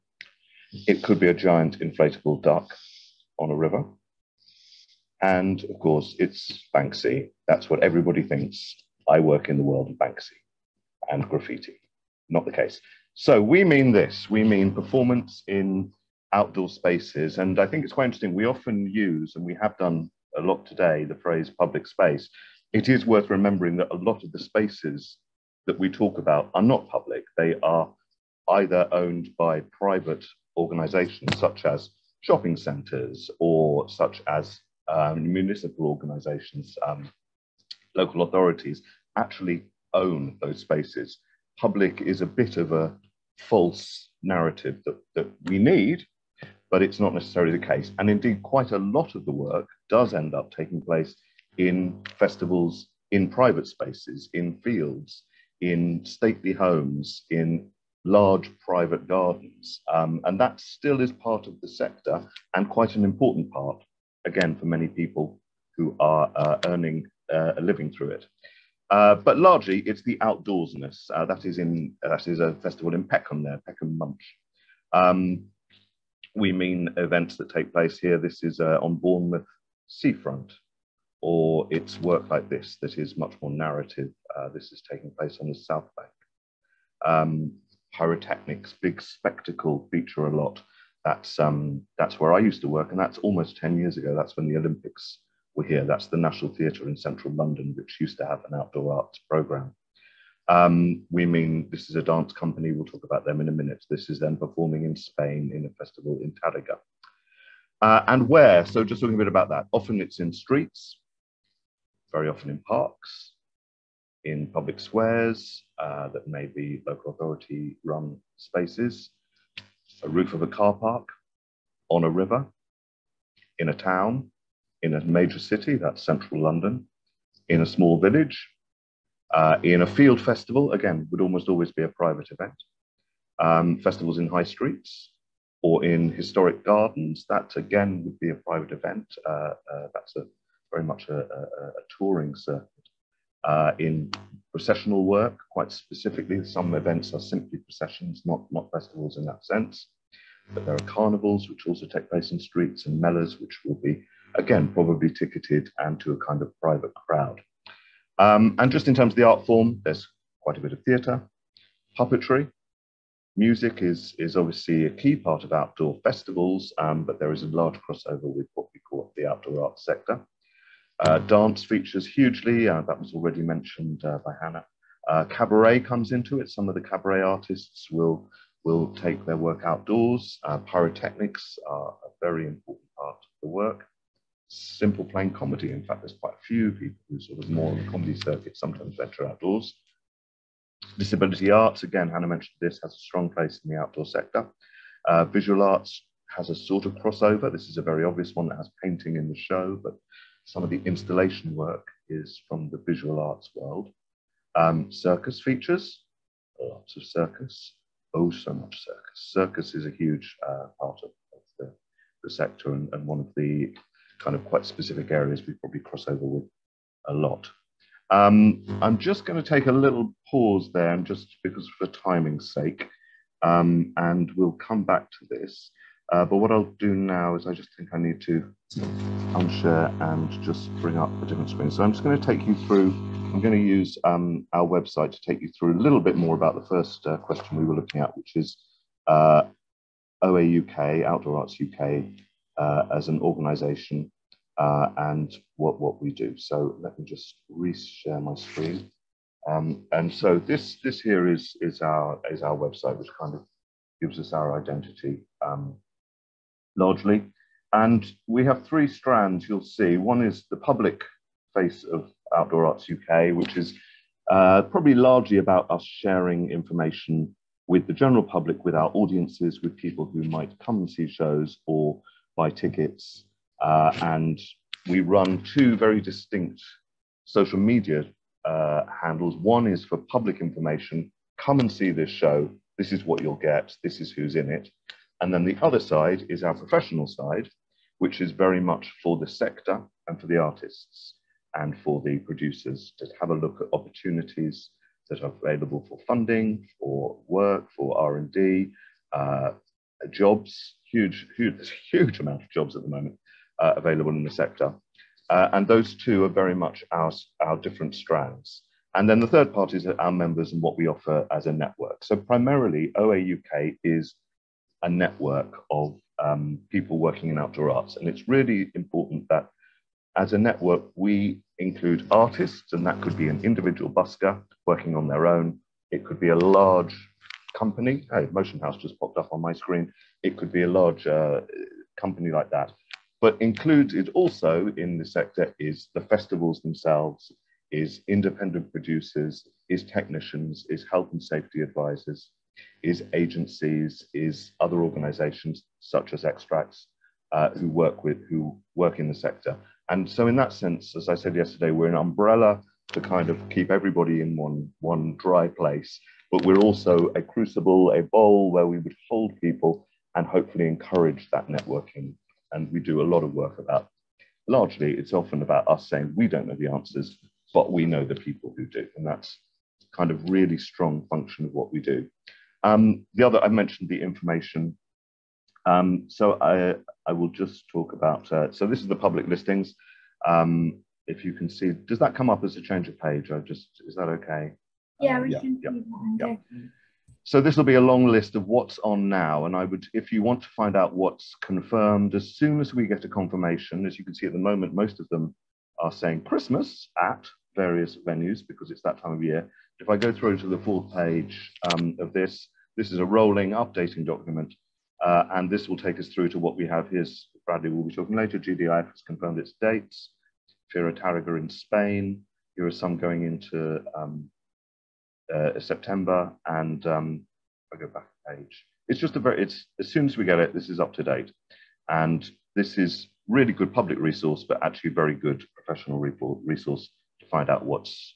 It could be a giant inflatable duck on a river. And of course, it's Banksy. That's what everybody thinks. I work in the world of Banksy and graffiti. Not the case. So we mean this. We mean performance in outdoor spaces. And I think it's quite interesting. We often use, and we have done a lot today, the phrase public space. It is worth remembering that a lot of the spaces that we talk about are not public. They are either owned by private organizations such as shopping centers or such as um, municipal organizations, um, local authorities actually own those spaces. Public is a bit of a false narrative that, that we need, but it's not necessarily the case. And indeed, quite a lot of the work does end up taking place in festivals, in private spaces, in fields, in stately homes, in large private gardens. Um, and that still is part of the sector and quite an important part, again, for many people who are uh, earning uh, a living through it. Uh, but largely, it's the outdoorsness. Uh, that is in that is a festival in Peckham there, Peckham Munch. Um, we mean events that take place here. This is uh, on Bournemouth seafront, or it's work like this that is much more narrative. Uh, this is taking place on the South Bank. Um, pyrotechnics, big spectacle feature a lot. That's um, that's where I used to work, and that's almost 10 years ago. That's when the Olympics were here. That's the National Theatre in central London, which used to have an outdoor arts program. Um, we mean this is a dance company. We'll talk about them in a minute. This is them performing in Spain in a festival in Tàrrega. Uh, and where? So just talking a bit about that. Often it's in streets, very often in parks, in public squares uh, that may be local authority run spaces, a roof of a car park, on a river, in a town, in a major city, that's central London, in a small village, uh, in a field festival, again, would almost always be a private event. Um, festivals in high streets or in historic gardens, that again would be a private event. Uh, uh, that's a very much a, a, a touring circuit uh, in processional work, quite specifically. Some events are simply processions, not, not festivals in that sense. But there are carnivals, which also take place in streets, and melas, which will be, again, probably ticketed and to a kind of private crowd. Um, and just in terms of the art form, there's quite a bit of theatre, puppetry. Music is, is obviously a key part of outdoor festivals, um, but there is a large crossover with what we call the outdoor arts sector. Uh, dance features hugely, uh, that was already mentioned uh, by Hannah. Uh, cabaret comes into it. Some of the cabaret artists will, will take their work outdoors. Uh, pyrotechnics are a very important part of the work. Simple plain comedy. In fact, there's quite a few people who sort of more on the comedy circuit sometimes venture outdoors. Disability arts, again, Hannah mentioned this, has a strong place in the outdoor sector. Uh, visual arts has a sort of crossover. This is a very obvious one that has painting in the show, but some of the installation work is from the visual arts world. Um, circus features, lots of circus. Oh, so much circus. Circus is a huge uh, part of, of the, the, sector and, and, one of the kind of quite specific areas we probably cross over with a lot. Um, I'm just going to take a little pause there, and just because for timing's sake, um, and we'll come back to this. Uh, but what I'll do now is I just think I need to unshare and just bring up a different screen. So I'm just going to take you through, I'm going to use um, our website to take you through a little bit more about the first uh, question we were looking at, which is uh, OA UK, Outdoor Arts UK, uh, as an organization uh, and what, what we do. So let me just re-share my screen. Um, and so this, this here is, is, our, is our website, which kind of gives us our identity. Um, largely. And we have three strands you'll see. One is the public face of Outdoor Arts UK, which is uh, probably largely about us sharing information with the general public, with our audiences, with people who might come and see shows or buy tickets. Uh, and we run two very distinct social media uh, handles. One is for public information, come and see this show. This is what you'll get. This is who's in it. And then the other side is our professional side, which is very much for the sector and for the artists and for the producers to have a look at opportunities that are available for funding, for work, for R&D, uh, jobs, huge, huge, huge amount of jobs at the moment uh, available in the sector. Uh, and those two are very much our, our different strands. And then the third part is our members and what we offer as a network. So primarily OA UK is a network of um, people working in outdoor arts. And it's really important that as a network, we include artists, and that could be an individual busker working on their own. It could be a large company. Hey, Motionhouse just popped up on my screen. It could be a large uh, company like that. But included also in the sector is the festivals themselves, is independent producers, is technicians, is health and safety advisors, is agencies, is other organizations such as Xtrax uh, who work with, who work in the sector. And so in that sense, as I said yesterday, we're an umbrella to kind of keep everybody in one, one dry place, but we're also a crucible, a bowl where we would hold people and hopefully encourage that networking. And we do a lot of work about, largely it's often about us saying we don't know the answers, but we know the people who do. And that's kind of really strong function of what we do. Um, the other, I mentioned the information. Um, so I, I will just talk about, uh, so this is the public listings. Um, if you can see, does that come up as a change of page? I just, is that okay? Yeah, we uh, yeah, can yeah, see that. Yeah. So this will be a long list of what's on now. And I would, if you want to find out what's confirmed, as soon as we get a confirmation, as you can see at the moment, most of them are saying Christmas at various venues because it's that time of year. If I go through to the fourth page um, of this, this is a rolling updating document. Uh, and this will take us through to what we have here. Bradley will be talking later. GDIF has confirmed its dates. Fira Tárrega in Spain. Here are some going into um, uh, September. And um, I go back a page. It's just a very, it's as soon as we get it, this is up to date. And this is really good public resource, but actually very good professional report, resource to find out what's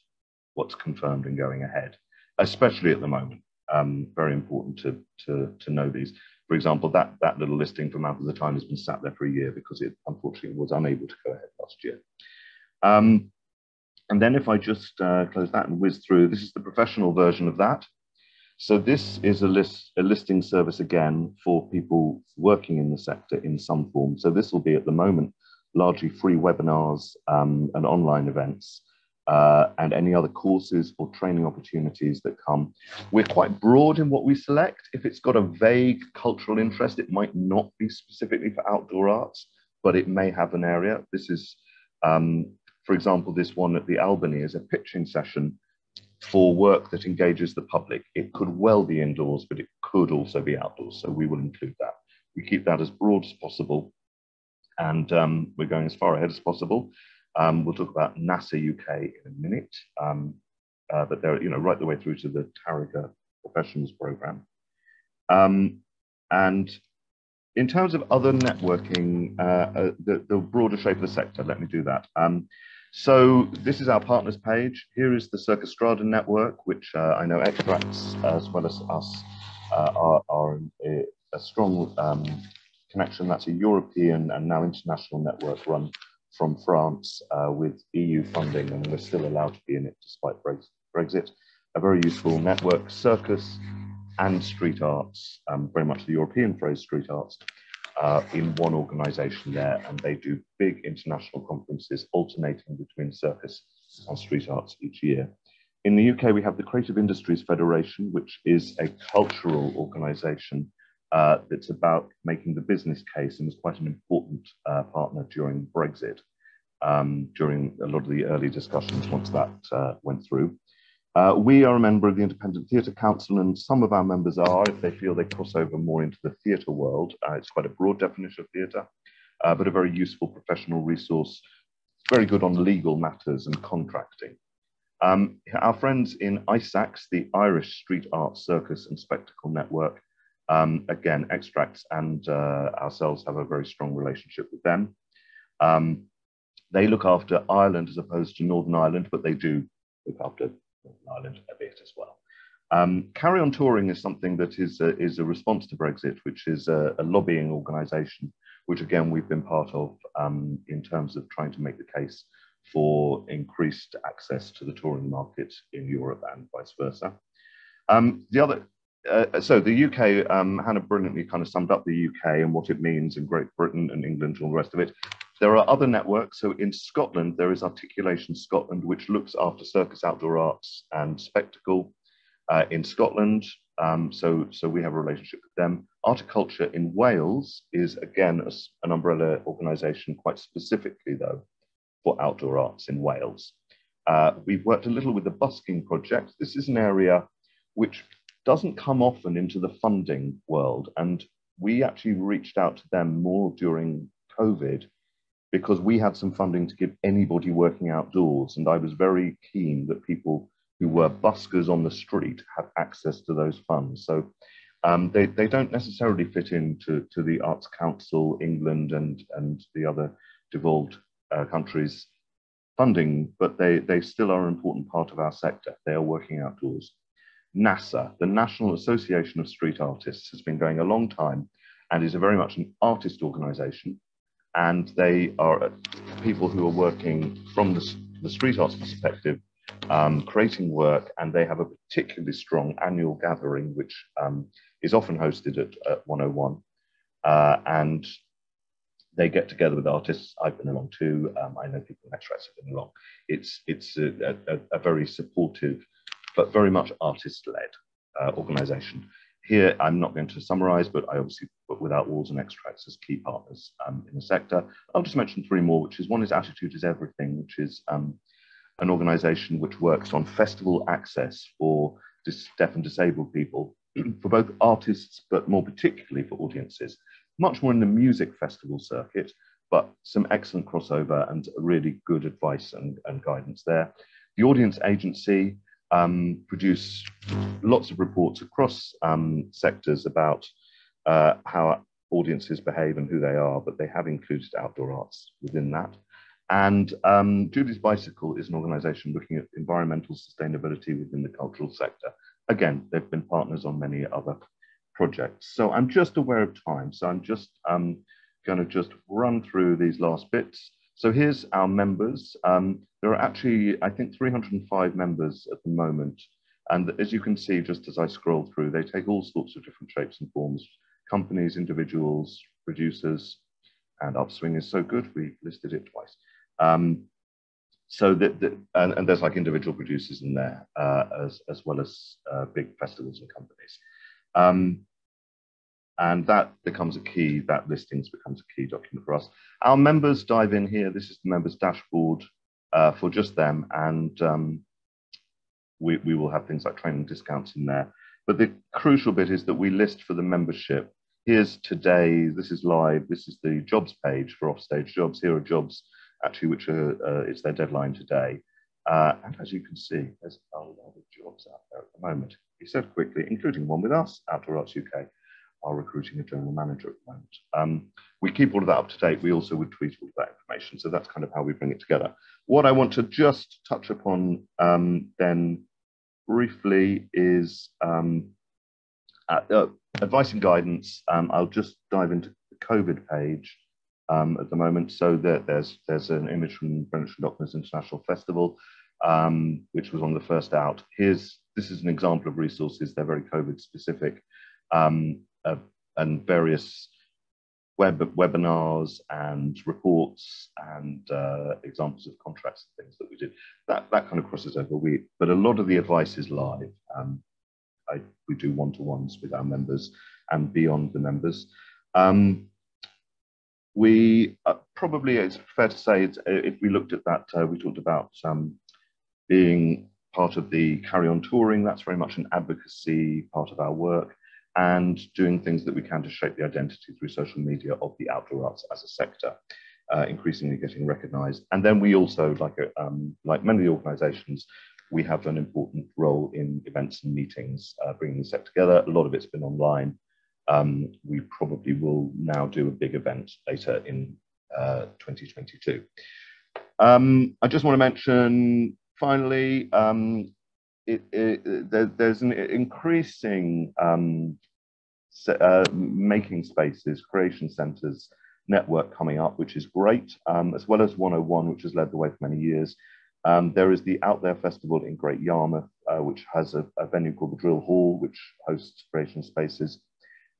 what's confirmed and going ahead, especially at the moment. Um, very important to, to, to know these. For example, that, that little listing for Mouth of the Tyne has been sat there for a year because it unfortunately was unable to go ahead last year. Um, and then if I just uh, close that and whiz through, this is the professional version of that. So this is a list, a listing service again for people working in the sector in some form. So this will be at the moment largely free webinars um, and online events uh, and any other courses or training opportunities that come. We're quite broad in what we select. If it's got a vague cultural interest, it might not be specifically for outdoor arts, but it may have an area. This is, um, for example, this one at the Albany is a pitching session for work that engages the public. It could well be indoors, but it could also be outdoors. So we will include that. We keep that as broad as possible. And um, we're going as far ahead as possible. Um, we'll talk about NASA UK in a minute, um, uh, but they're you know right the way through to the Tárrega Professionals Program. Um, and in terms of other networking, uh, uh, the, the, broader shape of the sector, let me do that. Um, so this is our partners page. Here is the Circostrada network, which uh, I know Xtrax as well as us uh, are, are a, a strong um, connection. That's a European and now international network run from France uh, with EU funding, and we're still allowed to be in it despite Brexit. A very useful network, circus and street arts, um, very much the European phrase street arts, uh, in one organization there, and they do big international conferences alternating between circus and street arts each year. In the UK, we have the Creative Industries Federation, which is a cultural organization uh, that's about making the business case and was quite an important uh, partner during Brexit, um, during a lot of the early discussions once that uh, went through. Uh, we are a member of the Independent Theatre Council, and some of our members are, if they feel they cross over more into the theatre world. Uh, it's quite a broad definition of theatre, uh, but a very useful professional resource, very good on legal matters and contracting. Um, our friends in ISACS, the Irish Street Art Circus and Spectacle Network, um, again, Xtrax and uh, ourselves have a very strong relationship with them. Um, they look after Ireland as opposed to Northern Ireland, but they do look after Northern Ireland a bit as well. Um, Carry On Touring is something that is a, is a response to Brexit, which is a, a lobbying organisation, which again we've been part of um, in terms of trying to make the case for increased access to the touring market in Europe and vice versa. Um, the other uh, so the UK, um, Hannah brilliantly kind of summed up the UK and what it means in Great Britain and England and all the rest of it. there are other networks. So in Scotland, there is Articulation Scotland, which looks after circus, outdoor arts and spectacle uh, in Scotland. Um, so, so we have a relationship with them. Articulture in Wales is again a, an umbrella organisation, quite specifically though, for outdoor arts in Wales. Uh, we've worked a little with the busking project. This is an area which doesn't come often into the funding world. And we actually reached out to them more during COVID because we had some funding to give anybody working outdoors. And I was very keen that people who were buskers on the street had access to those funds. So um, they, they don't necessarily fit into to the Arts Council, England, and, and the other devolved uh, countries funding, but they, they still are an important part of our sector. They are working outdoors. NASA, the National Association of Street Artists, has been going a long time and is a very much an artist organization. And they are people who are working from the, the street arts perspective, um, creating work, and they have a particularly strong annual gathering, which um, is often hosted at, at 101. Uh, and they get together with artists. I've been along too. Um, I know people in Xtrax have been along. It's, it's a, a, a very supportive but very much artist-led uh, organization. Here, I'm not going to summarize, but I obviously put Without Walls and Xtrax as key partners um, in the sector. I'll just mention three more, which is one is Attitude is Everything, which is um, an organization which works on festival access for deaf and disabled people, for both artists, but more particularly for audiences. Much more in the music festival circuit, but some excellent crossover and really good advice and, and guidance there. The Audience Agency, um, produce lots of reports across um, sectors about uh, how audiences behave and who they are, but they have included outdoor arts within that. And um, Julie's Bicycle is an organization looking at environmental sustainability within the cultural sector. Again, they've been partners on many other projects. So I'm just aware of time. So I'm just um, going to just run through these last bits. So here's our members. Um, there are actually, I think, 305 members at the moment. And as you can see, just as I scroll through, they take all sorts of different shapes and forms. Companies, individuals, producers, and Upswing is so good, we listed it twice. Um, so that, that and, and, there's like individual producers in there, uh, as, as well as uh, big festivals and companies. Um, and that becomes a key, that listings becomes a key document for us. Our members dive in here. This is the members dashboard uh, for just them. And um, we, we will have things like training discounts in there. But the crucial bit is that we list for the membership. Here's today, this is live, this is the jobs page for offstage jobs. Here are jobs actually, which are, uh, it's their deadline today. Uh, and as you can see, there's a lot of jobs out there at the moment. He said quickly, including one with us, Outdoor Arts UK are recruiting a general manager at the moment. Um, we keep all of that up to date. We also would tweet all of that information. So that's kind of how we bring it together. What I want to just touch upon um, then briefly is um, uh, uh, advice and guidance. Um, I'll just dive into the COVID page um, at the moment. So that there's there's an image from British Doctors International Festival, um, which was on the first out. Here's this is an example of resources. They're very COVID specific. Um, uh, and various web webinars and reports and uh, examples of contracts and things that we did. That that kind of crosses over. We but a lot of the advice is live. Um, I, we do one-to-ones with our members and beyond the members. Um, we uh, probably it's fair to say it's, if we looked at that, uh, we talked about um, being part of the carry on touring. That's very much an advocacy part of our work and doing things that we can to shape the identity through social media of the outdoor arts as a sector, uh, increasingly getting recognized. And then we also, like, a, um, like many of the organizations, we have an important role in events and meetings, uh, bringing the sector together. A lot of it's been online. Um, we probably will now do a big event later in uh, 2022. Um, I just want to mention, finally, um, it, it, there, there's an increasing um, uh, making spaces, creation centres network coming up, which is great, um, as well as 101, which has led the way for many years. Um, there is the Out There Festival in Great Yarmouth, uh, which has a, a, venue called the Drill Hall, which hosts creation spaces.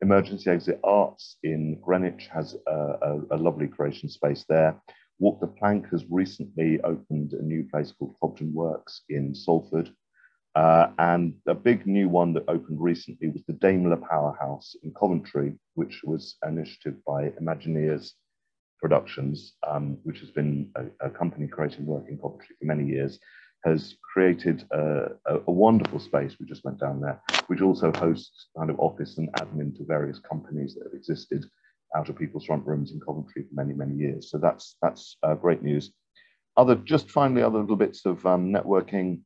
Emergency Exit Arts in Greenwich has a, a, a, lovely creation space there. Walk the Plank has recently opened a new place called Cobden Works in Salford. Uh, and a big new one that opened recently was the Daimler Powerhouse in Coventry, which was an initiative by Imagineers Productions, um, which has been a, a, company creating work in Coventry for many years, has created a, a, a, wonderful space. We just went down there, which also hosts kind of office and admin to various companies that have existed out of people's front rooms in Coventry for many, many years. So that's that's uh, great news. Other, just finally, other little bits of um, networking.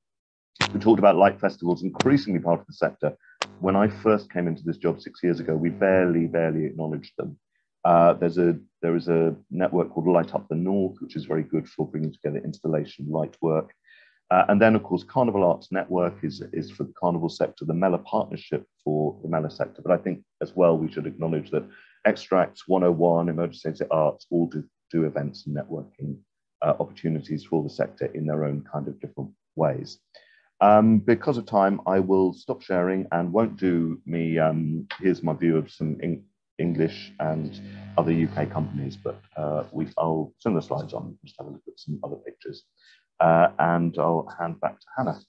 We talked about light festivals, increasingly part of the sector. When I first came into this job six years ago, we barely, barely acknowledged them. Uh, there's a there is a network called Light Up the North, which is very good for bringing together installation light work. Uh, and then, of course, Carnival Arts Network is, is for the carnival sector, the Mela Partnership for the Mela sector. But I think as well, we should acknowledge that Xtrax 101, Emergency Arts all do, do events and networking uh, opportunities for the sector in their own kind of different ways. Um, because of time, I will stop sharing and won't do me, um, here's my view of some English and other UK companies, but uh, we, I'll send the slides on, just have a look at some other pictures. Uh, and I'll hand back to Hannah.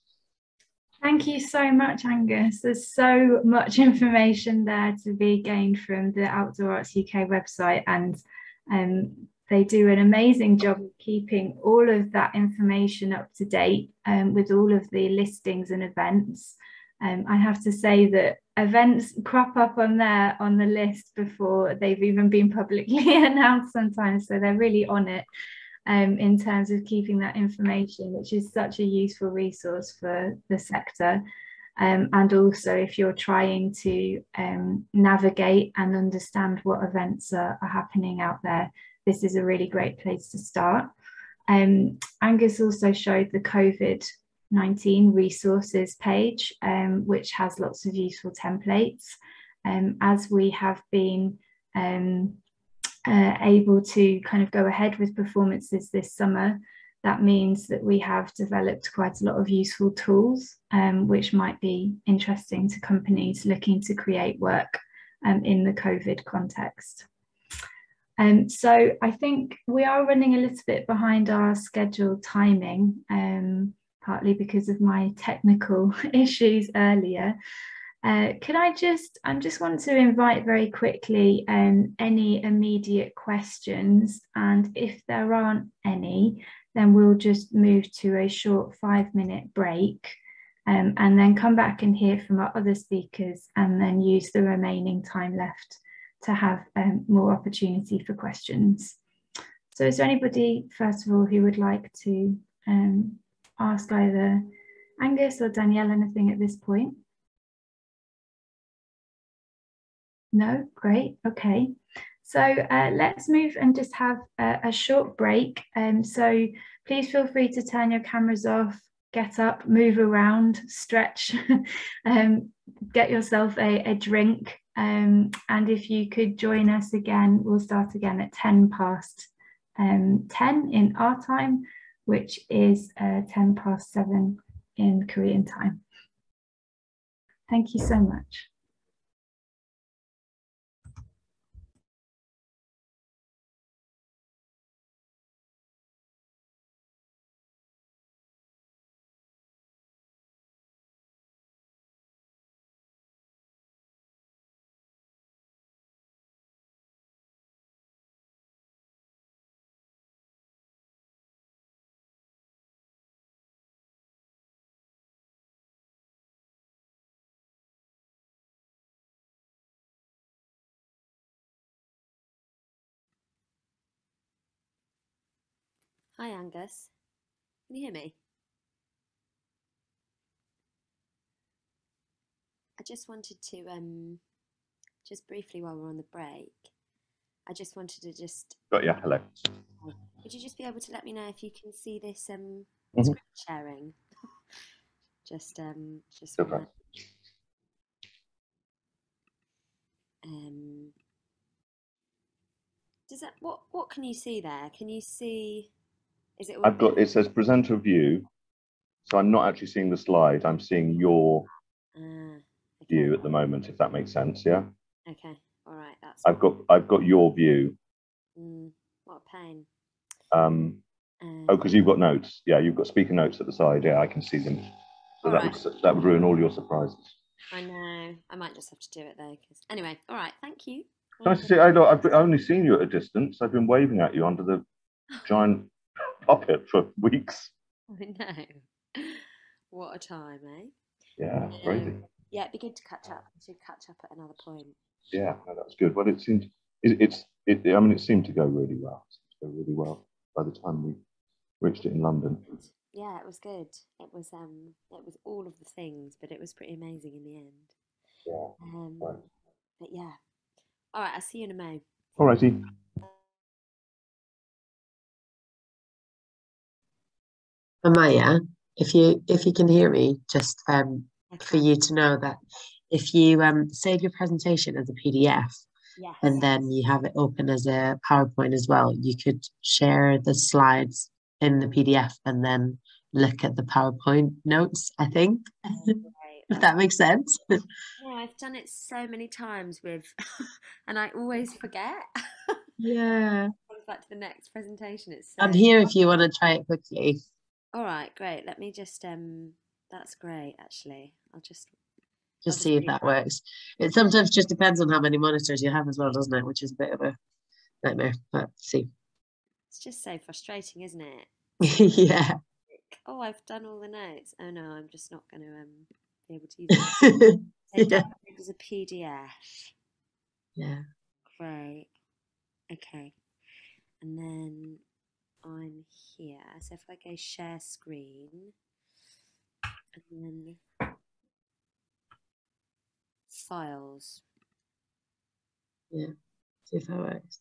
Thank you so much, Angus. There's so much information there to be gained from the Outdoor Arts UK website, and um, they do an amazing job of keeping all of that information up to date um, with all of the listings and events. Um, I have to say that events crop up on there on the list before they've even been publicly announced sometimes, so they're really on it um, in terms of keeping that information, which is such a useful resource for the sector. Um, and also if you're trying to um, navigate and understand what events are, are, happening out there, this is a really great place to start. Um, Angus also showed the COVID-19 resources page, um, which has lots of useful templates. Um, as we have been um, uh, able to kind of go ahead with performances this summer, that means that we have developed quite a lot of useful tools, um, which might be interesting to companies looking to create work um, in the COVID context. Um, so I think we are running a little bit behind our scheduled timing, um, partly because of my technical issues earlier. Uh, could I just, I just want to invite very quickly um, any immediate questions and if there aren't any, then we'll just move to a short five minute break um, and then come back and hear from our other speakers and then use the remaining time left to have um, more opportunity for questions. So is there anybody, first of all, who would like to um, ask either Angus or Danielle anything at this point? No, great, okay. So uh, let's move and just have a, a short break. Um, so please feel free to turn your cameras off, get up, move around, stretch, um, get yourself a, a drink. Um, and if you could join us again, we'll start again at 10 past um, 10 in our time, which is uh, 10 past 7 in Korean time. Thank you so much. Hi, Angus. Can you hear me? I just wanted to, um, just briefly while we're on the break, I just wanted to just. Got yeah. Hello. Would you just be able to let me know if you can see this um, mm -hmm. screen sharing? just, um, just. Okay. Um, does that what what can you see there? Can you see? Is it? I've got, it says presenter view. So I'm not actually seeing the slide. I'm seeing your uh, okay. view at the moment, if that makes sense. Yeah. Okay. All right. That's. I've got I've got your view. Mm, what a pain. Um, Um, oh, because you've got notes. Yeah, you've got speaker notes at the side. Yeah, I can see them. So that right. would that would ruin all your surprises. I know. I might just have to do it though. 'cause- Anyway. All right. Thank you. Nice to see. I, I've only seen you at a distance. I've been waving at you under the giant puppet for weeks. I know. What a time, eh? Yeah, crazy. Um, yeah, it'd be good to catch up. To catch up at another point. Yeah, no, that's good. Well, it seemed it, it's it. I mean, it seemed to go really well. It seemed to go really well by the time we reached it in London. Yeah, it was good. It was um, it was all of the things, but it was pretty amazing in the end. Yeah. Um, Right. but yeah. All right. I'll see you in a mo. All righty. Amaya, if you if you can hear me, just um, for you to know that if you um, save your presentation as a PDF Yes. and then you have it open as a PowerPoint as well, you could share the slides in the PDF and then look at the PowerPoint notes, I think, Great. if that makes sense. Yeah, I've done it so many times with, and I always forget. Yeah. Comes back to the next presentation. It's I'm so- here if you want to try it quickly. All right, great. Let me just um. That's great, actually. I'll just. Just see if that that. works. It sometimes just depends on how many monitors you have as well, doesn't it? Which is a bit of a nightmare, but see. It's just so frustrating, isn't it? yeah. Oh, I've done all the notes. Oh no, I'm just not going to um be able to use it. Yeah. as a PDF. yeah. Great. Okay. And then I'm here. So if I go share screen, and then files. Yeah, see if that works.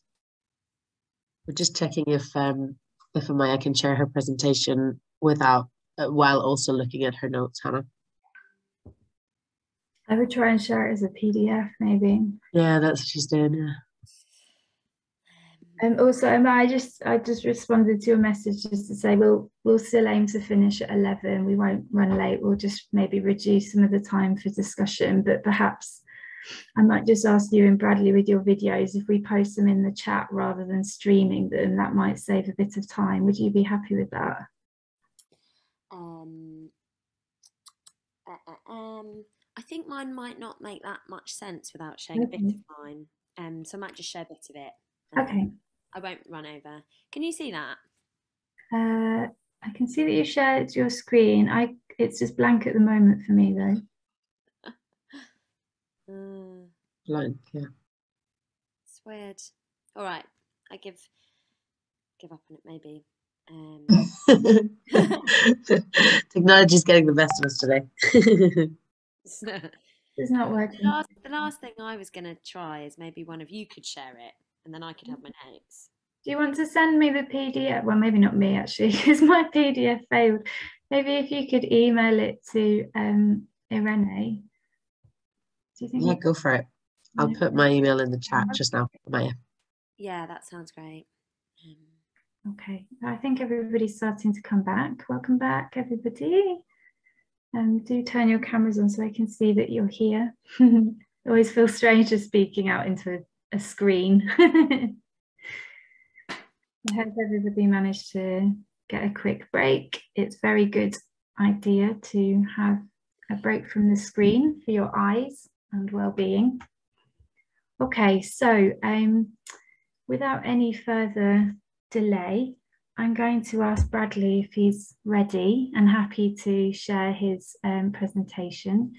We're just checking if um if Amaya can share her presentation without uh, while also looking at her notes, Hannah. I would try and share it as a PDF maybe. Yeah, that's what she's doing. Yeah. Um, also, Emma, I just I just responded to your message just to say we'll we'll still aim to finish at eleven. We won't run late. We'll just maybe reduce some of the time for discussion, but perhaps I might just ask you and Bradley with your videos if we post them in the chat rather than streaming them. That might save a bit of time. Would you be happy with that? um, uh, uh, um, I think mine might not make that much sense without showing a bit of mine. Um, so I might just share a bit of it. Um, Okay. I won't run over. Can you see that? Uh, I can see that you shared your screen. I it's just blank at the moment for me though. Uh, Blank, yeah. it's weird. All right, I give give up on it maybe. Um, Technology's getting the best of us today. it's not- It's not the working. last, the last thing I was going to try is maybe one of you could share it and then I could have my notes. Do you want to send me the PDF? Well, maybe not me actually, because my PDF failed. Maybe if you could email it to um, Irene. Do you think? yeah, go for it. I'll Yeah. put my email in the chat just now, Amaya. Yeah, that sounds great. Um, Okay, I think everybody's starting to come back. Welcome back, everybody. Um, do turn your cameras on so I can see that you're here. always feels strange just speaking out into a, screen. I hope everybody managed to get a quick break. It's very good idea to have a break from the screen for your eyes and well-being. Okay, so um, without any further delay, I'm going to ask Bradley if he's ready and happy to share his um, presentation.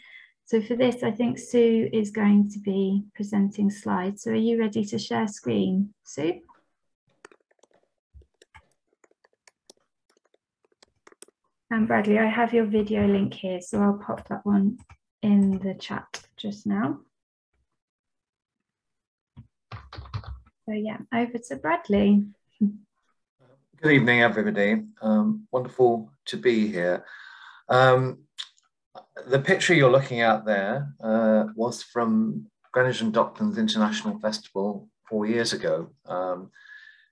So for this, I think Sue is going to be presenting slides. So are you ready to share screen, Sue? And Bradley, I have your video link here, so I'll pop that one in the chat just now. So yeah, over to Bradley. Good evening, everybody. Um, wonderful to be here. Um, the picture you're looking at there uh, was from Greenwich and Docklands International Festival four years ago. Um,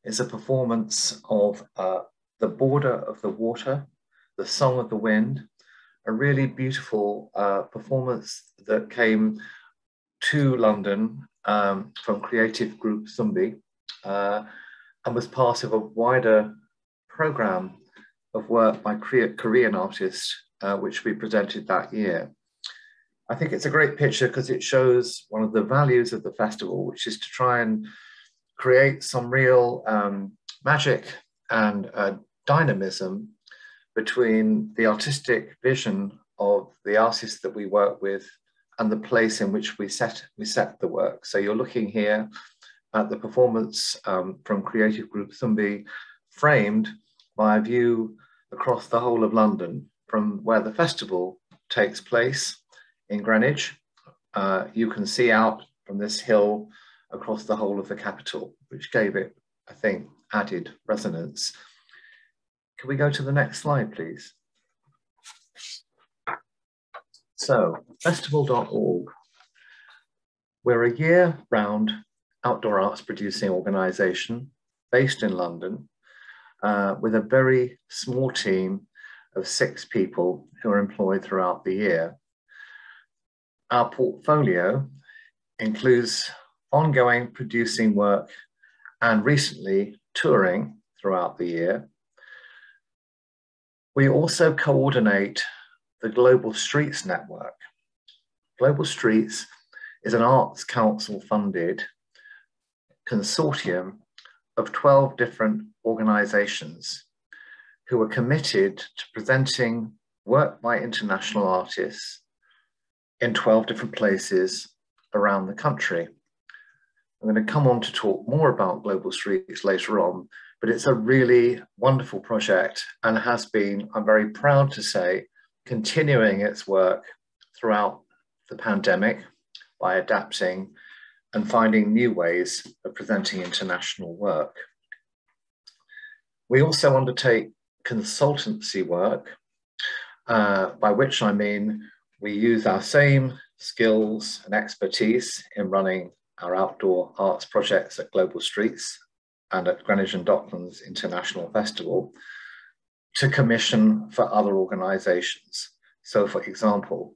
it's a performance of uh, The Border of the Water, The Song of the Wind, a really beautiful uh, performance that came to London um, from creative group Sumbi uh, and was part of a wider program of work by Korean artists, uh, which we presented that year. I think it's a great picture because it shows one of the values of the festival, which is to try and create some real um, magic and uh, dynamism between the artistic vision of the artists that we work with and the place in which we set we set the work. So you're looking here at the performance um, from creative group Sumbi, framed by a view across the whole of London from where the festival takes place in Greenwich. Uh, you can see out from this hill across the whole of the capital, which gave it, I think, added resonance. Can we go to the next slide, please? So, festival.org. We're a year round outdoor arts producing organisation based in London uh, with a very small team of six people who are employed throughout the year. Our portfolio includes ongoing producing work and recently touring throughout the year. We also coordinate the Global Streets Network. Global Streets is an Arts Council funded consortium of 12 different organizations who are committed to presenting work by international artists in 12 different places around the country. I'm going to come on to talk more about Global Streets later on, but it's a really wonderful project and has been, I'm very proud to say, continuing its work throughout the pandemic by adapting and finding new ways of presenting international work. We also undertake consultancy work, uh, by which I mean we use our same skills and expertise in running our outdoor arts projects at Global Streets and at Greenwich and Docklands International Festival to commission for other organizations. So for example,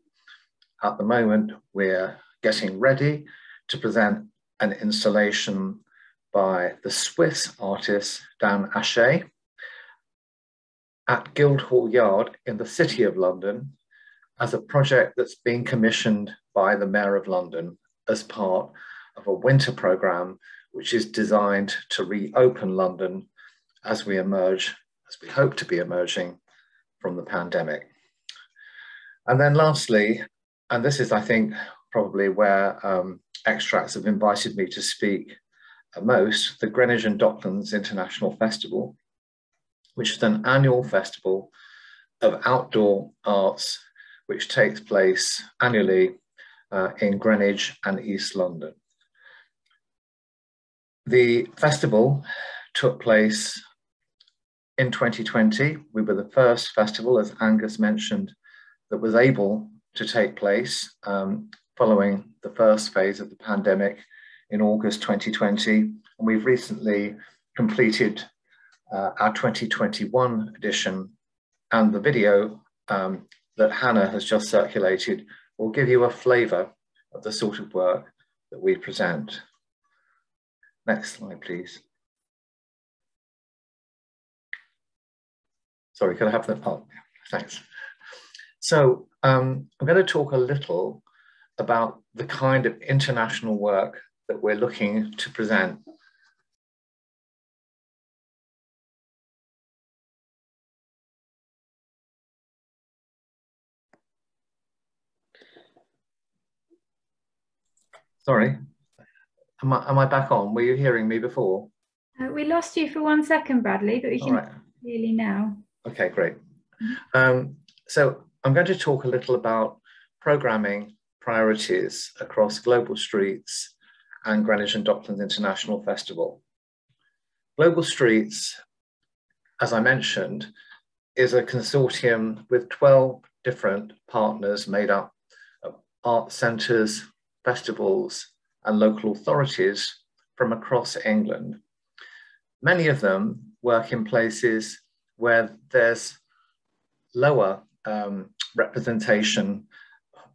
at the moment, we're getting ready to present an installation by the Swiss artist Dan Acher at Guildhall Yard in the City of London as a project that's being commissioned by the Mayor of London as part of a winter programme which is designed to reopen London as we emerge, as we hope to be emerging from the pandemic. And then lastly, and this is, I think, probably where um, Xtrax have invited me to speak most, the Greenwich and Docklands International Festival, which is an annual festival of outdoor arts which takes place annually uh, in Greenwich and East London. The festival took place in 2020. We were the first festival, as Angus mentioned, that was able to take place um, following the first phase of the pandemic in August 2020. And we've recently completed uh, our 2021 edition and the video um, that Hannah has just circulated will give you a flavour of the sort of work that we present. Next slide, please. Sorry, could I have the, oh, thanks. So um, I'm going to talk a little about the kind of international work that we're looking to present. Sorry, am I, am I back on? Were you hearing me before? Uh, we lost you for one second, Bradley, but we can right. hear now. Okay, great. Um, so I'm going to talk a little about programming priorities across Global Streets and Greenwich and Docklands International Festival. Global Streets, as I mentioned, is a consortium with 12 different partners made up of art centres, festivals, and local authorities from across England. Many of them work in places where there's lower um, representation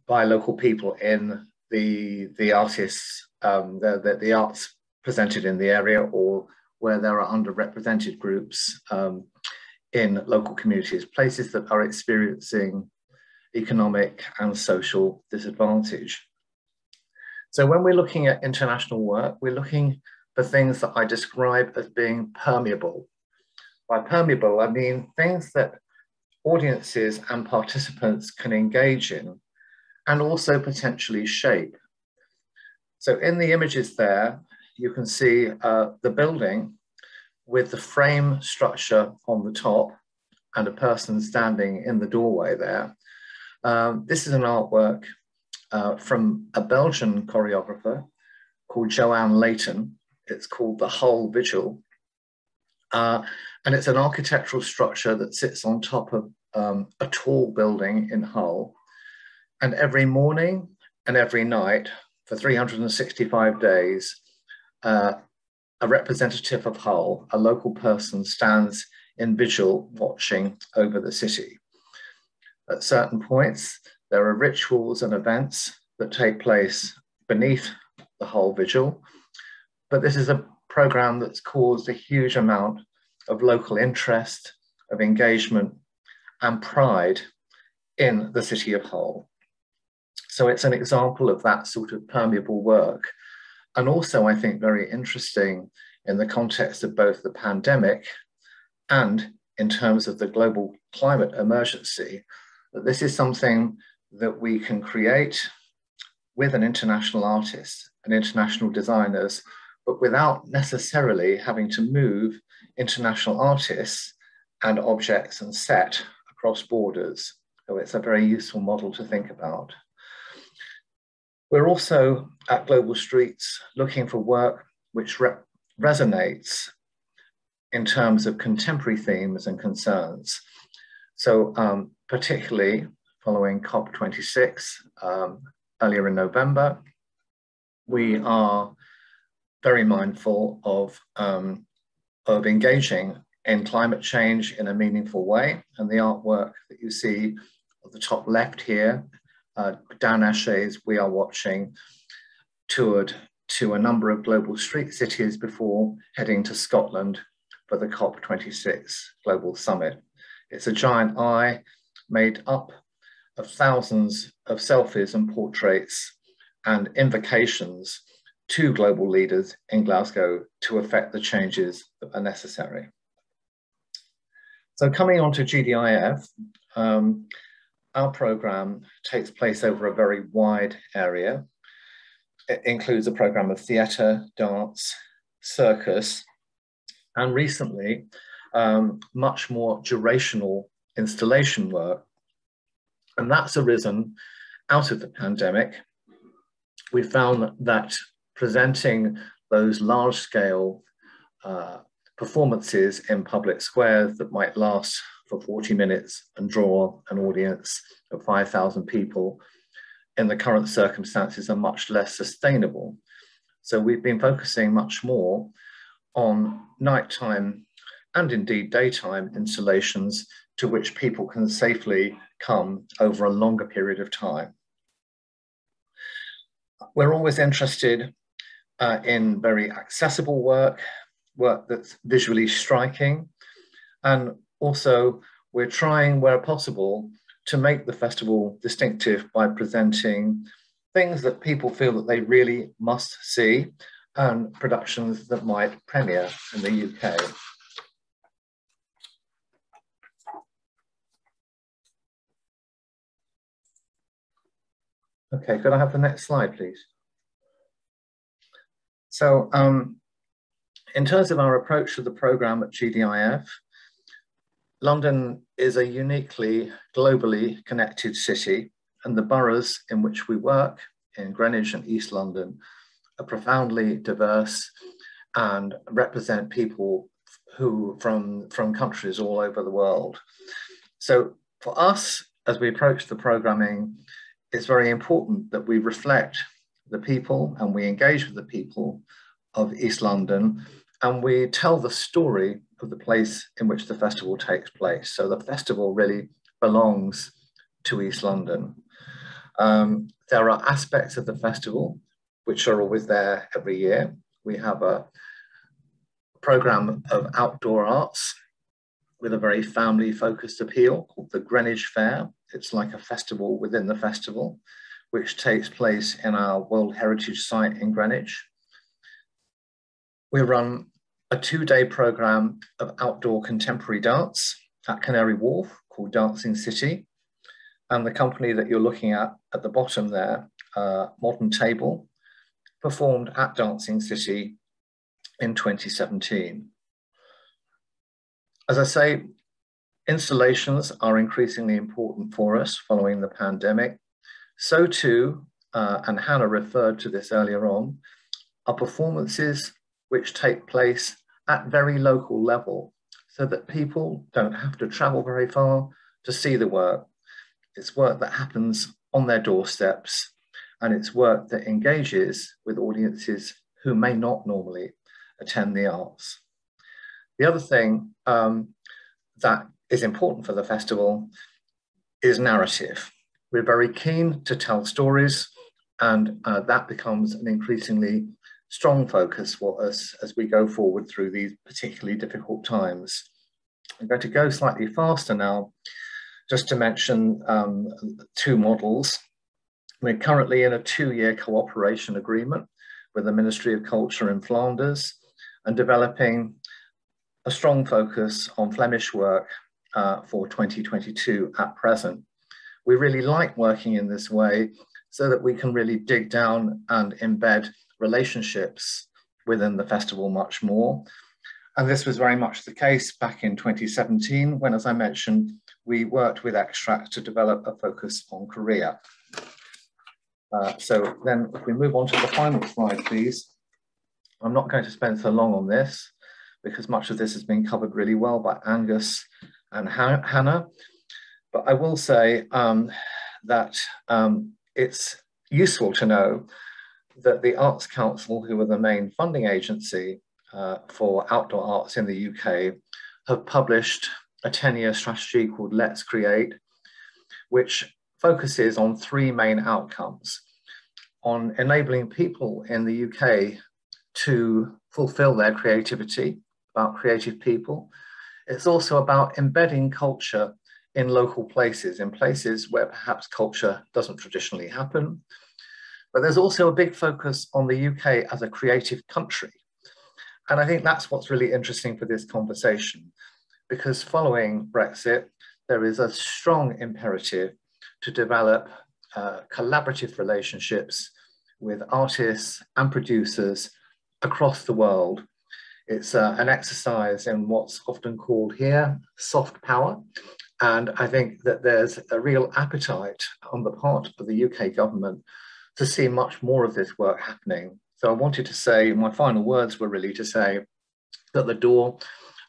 by local people in the, the artists um, the, the, the, arts presented in the area or where there are underrepresented groups um, in local communities, places that are experiencing economic and social disadvantage. So when we're looking at international work, we're looking for things that I describe as being permeable. By permeable, I mean things that audiences and participants can engage in and also potentially shape. So in the images there, you can see uh, the building with the frame structure on the top and a person standing in the doorway there. Um, this is an artwork uh, from a Belgian choreographer called Joanne Leighton. It's called The Hull Vigil. Uh, and it's an architectural structure that sits on top of um, a tall building in Hull. And every morning and every night for 365 days, uh, a representative of Hull, a local person, stands in vigil watching over the city. At certain points, there are rituals and events that take place beneath the Hull vigil, but this is a program that's caused a huge amount of local interest, of engagement, and pride in the city of Hull. So it's an example of that sort of permeable work. And also, I think, very interesting in the context of both the pandemic and in terms of the global climate emergency, that this is something that we can create with an international artist and international designers, but without necessarily having to move international artists and objects and set across borders. So it's a very useful model to think about. We're also at Global Streets looking for work which re resonates in terms of contemporary themes and concerns. So um, particularly following COP26 um, earlier in November, we are very mindful of, um, of engaging in climate change in a meaningful way. And the artwork that you see at the top left here, uh, Dan Acher's We Are Watching, toured to a number of global street cities before heading to Scotland for the COP26 Global Summit. It's a giant eye made up of thousands of selfies and portraits and invocations to global leaders in Glasgow to effect the changes that are necessary. So coming on to GDIF, um, our program takes place over a very wide area. It includes a program of theatre, dance, circus, and recently, um, much more durational installation work and that's arisen out of the pandemic. We found that presenting those large scale uh, performances in public squares that might last for 40 minutes and draw an audience of 5,000 people in the current circumstances are much less sustainable. So we've been focusing much more on nighttime and indeed daytime installations to which people can safely come over a longer period of time. We're always interested uh, in very accessible work, work that's visually striking, and also we're trying where possible to make the festival distinctive by presenting things that people feel that they really must see and productions that might premiere in the UK. Okay, could I have the next slide, please? So um, in terms of our approach to the program at GDIF, London is a uniquely globally connected city and the boroughs in which we work in Greenwich and East London are profoundly diverse and represent people who from, from countries all over the world. So for us, as we approach the programming, it's very important that we reflect the people and we engage with the people of East London and we tell the story of the place in which the festival takes place. So the festival really belongs to East London. Um, there are aspects of the festival which are always there every year. We have a program of outdoor arts with a very family focused appeal called the Greenwich Fair. It's like a festival within the festival, which takes place in our World Heritage Site in Greenwich. We run a two day program of outdoor contemporary dance at Canary Wharf called Dancing City. And the company that you're looking at at the bottom there, uh, Modern Table, performed at Dancing City in 2017. As I say, installations are increasingly important for us following the pandemic. So too, uh, and Hannah referred to this earlier on, are performances which take place at very local level so that people don't have to travel very far to see the work. It's work that happens on their doorsteps and it's work that engages with audiences who may not normally attend the arts. The other thing um, that is important for the festival is narrative. We're very keen to tell stories and uh, that becomes an increasingly strong focus for us as we go forward through these particularly difficult times. I'm going to go slightly faster now, just to mention um, two models. We're currently in a two-year cooperation agreement with the Ministry of Culture in Flanders and developing a strong focus on Flemish work uh, for 2022 at present. We really like working in this way so that we can really dig down and embed relationships within the festival much more. And this was very much the case back in 2017, when, as I mentioned, we worked with Xtrax to develop a focus on Korea. Uh, so then if we move on to the final slide, please. I'm not going to spend so long on this because much of this has been covered really well by Angus and Hannah. But I will say um, that um, it's useful to know that the Arts Council, who are the main funding agency uh, for outdoor arts in the UK, have published a 10-year strategy called Let's Create, which focuses on three main outcomes. On enabling people in the UK to fulfill their creativity, about creative people. It's also about embedding culture in local places, in places where perhaps culture doesn't traditionally happen, but there's also a big focus on the UK as a creative country. And I think that's what's really interesting for this conversation, because following Brexit, there is a strong imperative to develop uh, collaborative relationships with artists and producers across the world. It's uh, an exercise in what's often called here soft power. And I think that there's a real appetite on the part of the UK government to see much more of this work happening. So I wanted to say, my final words were really to say that the door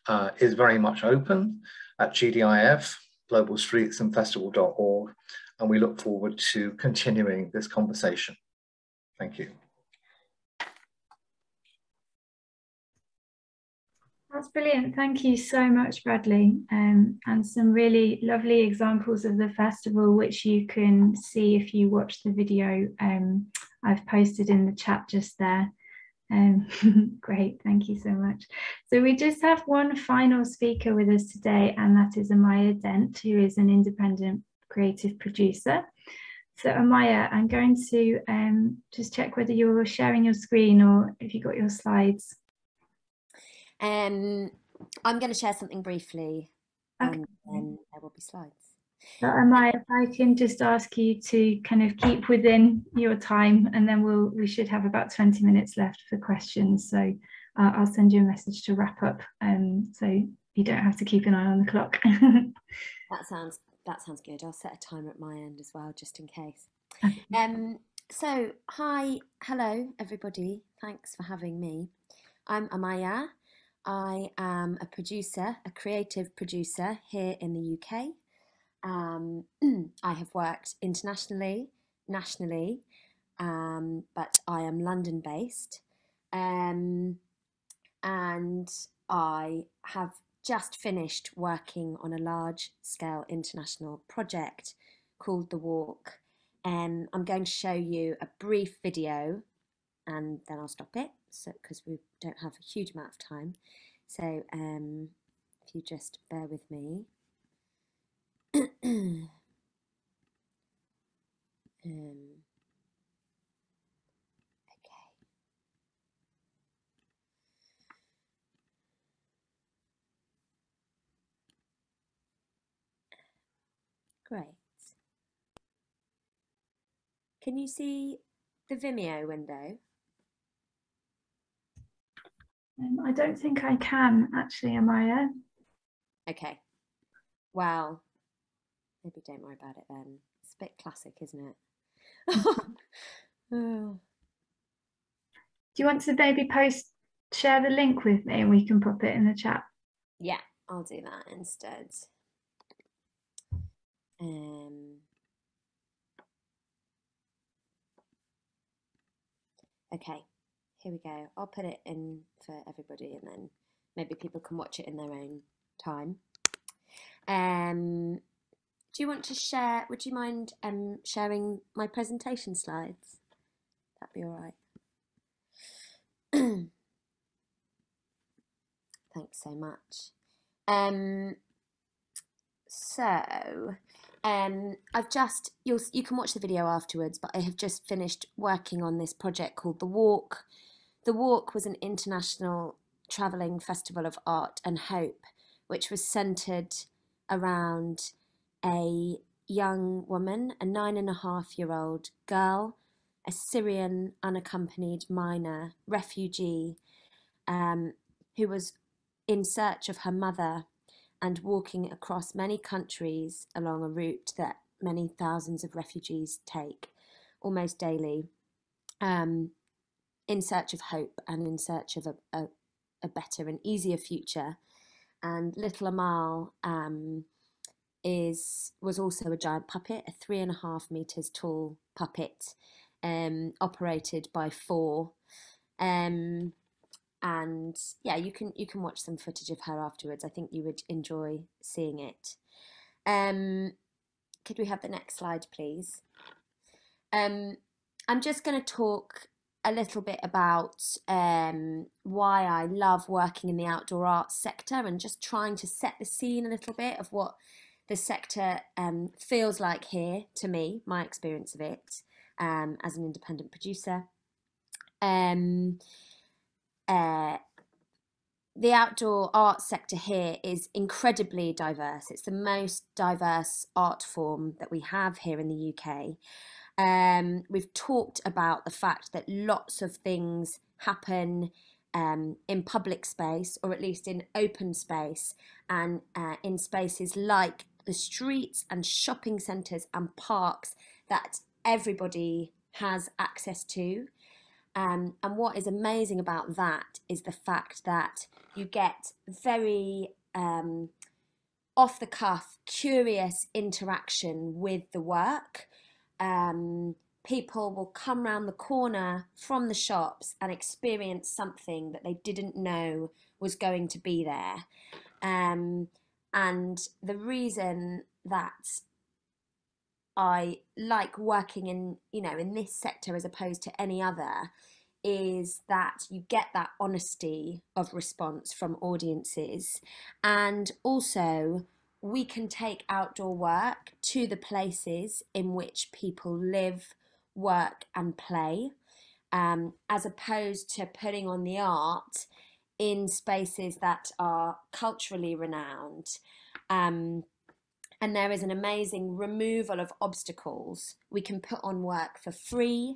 uh, is very much open at GDIF, Global Streets and Festival.org, and we look forward to continuing this conversation. Thank you. That's brilliant. Thank you so much, Bradley. Um, and some really lovely examples of the festival, which you can see if you watch the video um, I've posted in the chat just there. Um, great, thank you so much. So we just have one final speaker with us today, and that is Amaya Dent, who is an independent creative producer. So Amaya, I'm going to um, just check whether you're sharing your screen or if you got your slides. Um, I'm going to share something briefly, okay. and then there will be slides. So, Amaya, if I can just ask you to kind of keep within your time, and then we'll we should have about 20 minutes left for questions. So uh, I'll send you a message to wrap up, um, so you don't have to keep an eye on the clock. that sounds that sounds good. I'll set a timer at my end as well, just in case. Um, so hi, hello everybody. Thanks for having me. I'm Amaya. I am a producer, a creative producer here in the UK. Um, I have worked internationally, nationally, um, but I am London based. Um, and I have just finished working on a large scale international project called The Walk. Um, I'm going to show you a brief video and then I'll stop it so because we don't have a huge amount of time. So um, if you just bear with me. um, okay. Great. Can you see the Vimeo window? Um, I don't think I can actually, Amaya. Okay. Well, maybe don't worry about it then. It's a bit classic, isn't it? Oh, Do you want to maybe post, share the link with me and we can pop it in the chat? yeah, I'll do that instead. Um, okay, here we go. I'll put it in for everybody and then maybe people can watch it in their own time. Um, do you want to share? Would you mind um, sharing my presentation slides? That'd be all right. Thanks so much. Um, so, um, I've just you'll you can watch the video afterwards, but I have just finished working on this project called The Walk. The Walk was an international travelling festival of art and hope, which was centred around a young woman, a nine and a half year old girl, a Syrian unaccompanied minor refugee, um, who was in search of her mother and walking across many countries along a route that many thousands of refugees take almost daily. Um, in search of hope and in search of a, a, a better and easier future. And little Amal um, is was also a giant puppet, a three and a half meters tall puppet, um, operated by four. Um, and yeah, you can you can watch some footage of her afterwards. I think you would enjoy seeing it. Um, could we have the next slide, please? Um, I'm just going to talk a little bit about um, why I love working in the outdoor arts sector and just trying to set the scene a little bit of what the sector um, feels like here to me, my experience of it um, as an independent producer. Um, uh, the outdoor art sector here is incredibly diverse. It's the most diverse art form that we have here in the UK. Um, we've talked about the fact that lots of things happen um, in public space, or at least in open space, and uh, in spaces like the streets and shopping centres and parks that everybody has access to. Um, and what is amazing about that is the fact that you get very um, off the cuff, curious interaction with the work. Um, people will come round the corner from the shops and experience something that they didn't know was going to be there. Um, and the reason that I like working in, you know, in this sector as opposed to any other is that you get that honesty of response from audiences and also we can take outdoor work to the places in which people live, work, and play, um, as opposed to putting on the art in spaces that are culturally renowned. Um, and there is an amazing removal of obstacles. We can put on work for free.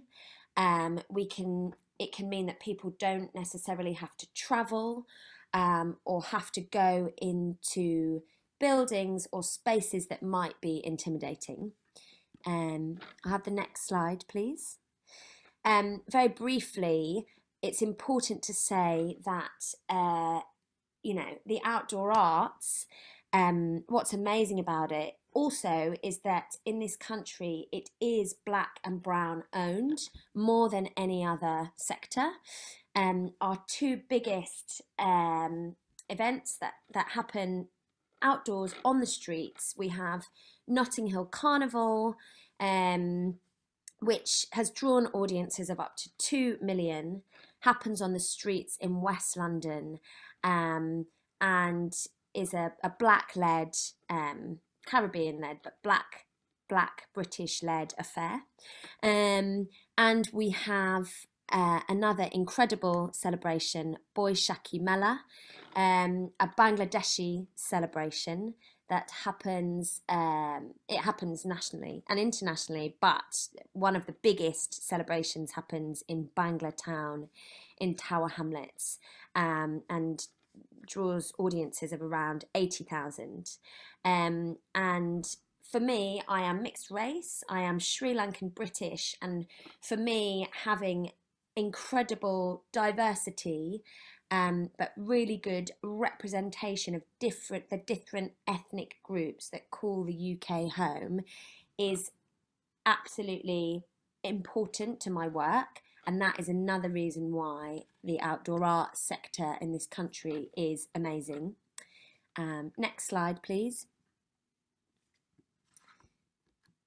Um, we can. It can mean that people don't necessarily have to travel um, or have to go into buildings or spaces that might be intimidating. Um, I'll have the next slide, please. Um, very briefly, it's important to say that uh, you know the outdoor arts um, what's amazing about it also is that in this country it is black and brown owned more than any other sector. Um, our two biggest um, events that, that happen outdoors on the streets we have Notting Hill Carnival, um, which has drawn audiences of up to 2 million, happens on the streets in West London, um, and is a, a black led, um, Caribbean led, but black black British led affair. Um, and we have uh, another incredible celebration, Boishakhi Mela, um, a Bangladeshi celebration that happens. Um, it happens nationally and internationally, but one of the biggest celebrations happens in Bangla Town, in Tower Hamlets, um, and draws audiences of around eighty thousand. Um, and for me, I am mixed race. I am Sri Lankan British, and for me, having incredible diversity um, but really good representation of different the different ethnic groups that call the UK home is absolutely important to my work and that is another reason why the outdoor art sector in this country is amazing. Um, next slide, please.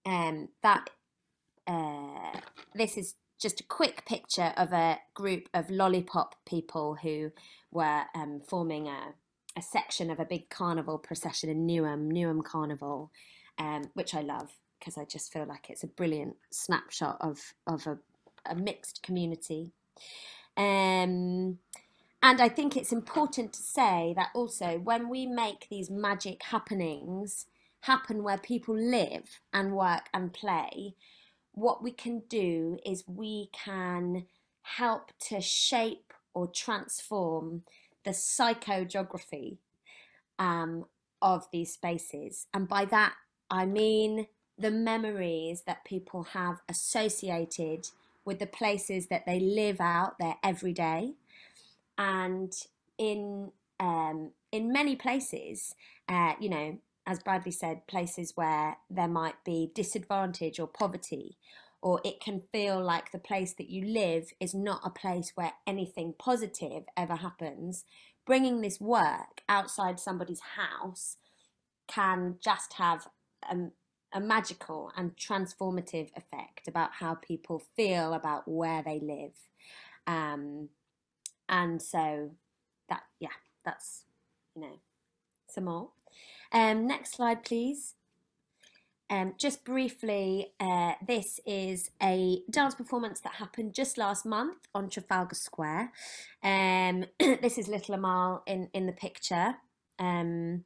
Um, that uh, this is just a quick picture of a group of lollipop people who were um, forming a, a section of a big carnival procession in Newham, Newham Carnival, um, which I love because I just feel like it's a brilliant snapshot of, of a, a mixed community. Um, and I think it's important to say that also when we make these magic happenings happen where people live and work and play, what we can do is we can help to shape or transform the psychogeography um, of these spaces. And by that, I mean the memories that people have associated with the places that they live out there everyday. And in um, in many places, uh, you know, as Bradley said, places where there might be disadvantage or poverty, or it can feel like the place that you live is not a place where anything positive ever happens. Bringing this work outside somebody's house can just have a, a magical and transformative effect about how people feel about where they live. Um, and so that, yeah, that's, you know, some more. Um, next slide, please. Um, just briefly, uh, this is a dance performance that happened just last month on Trafalgar Square. Um, this is Little Amal in, in the picture. Um,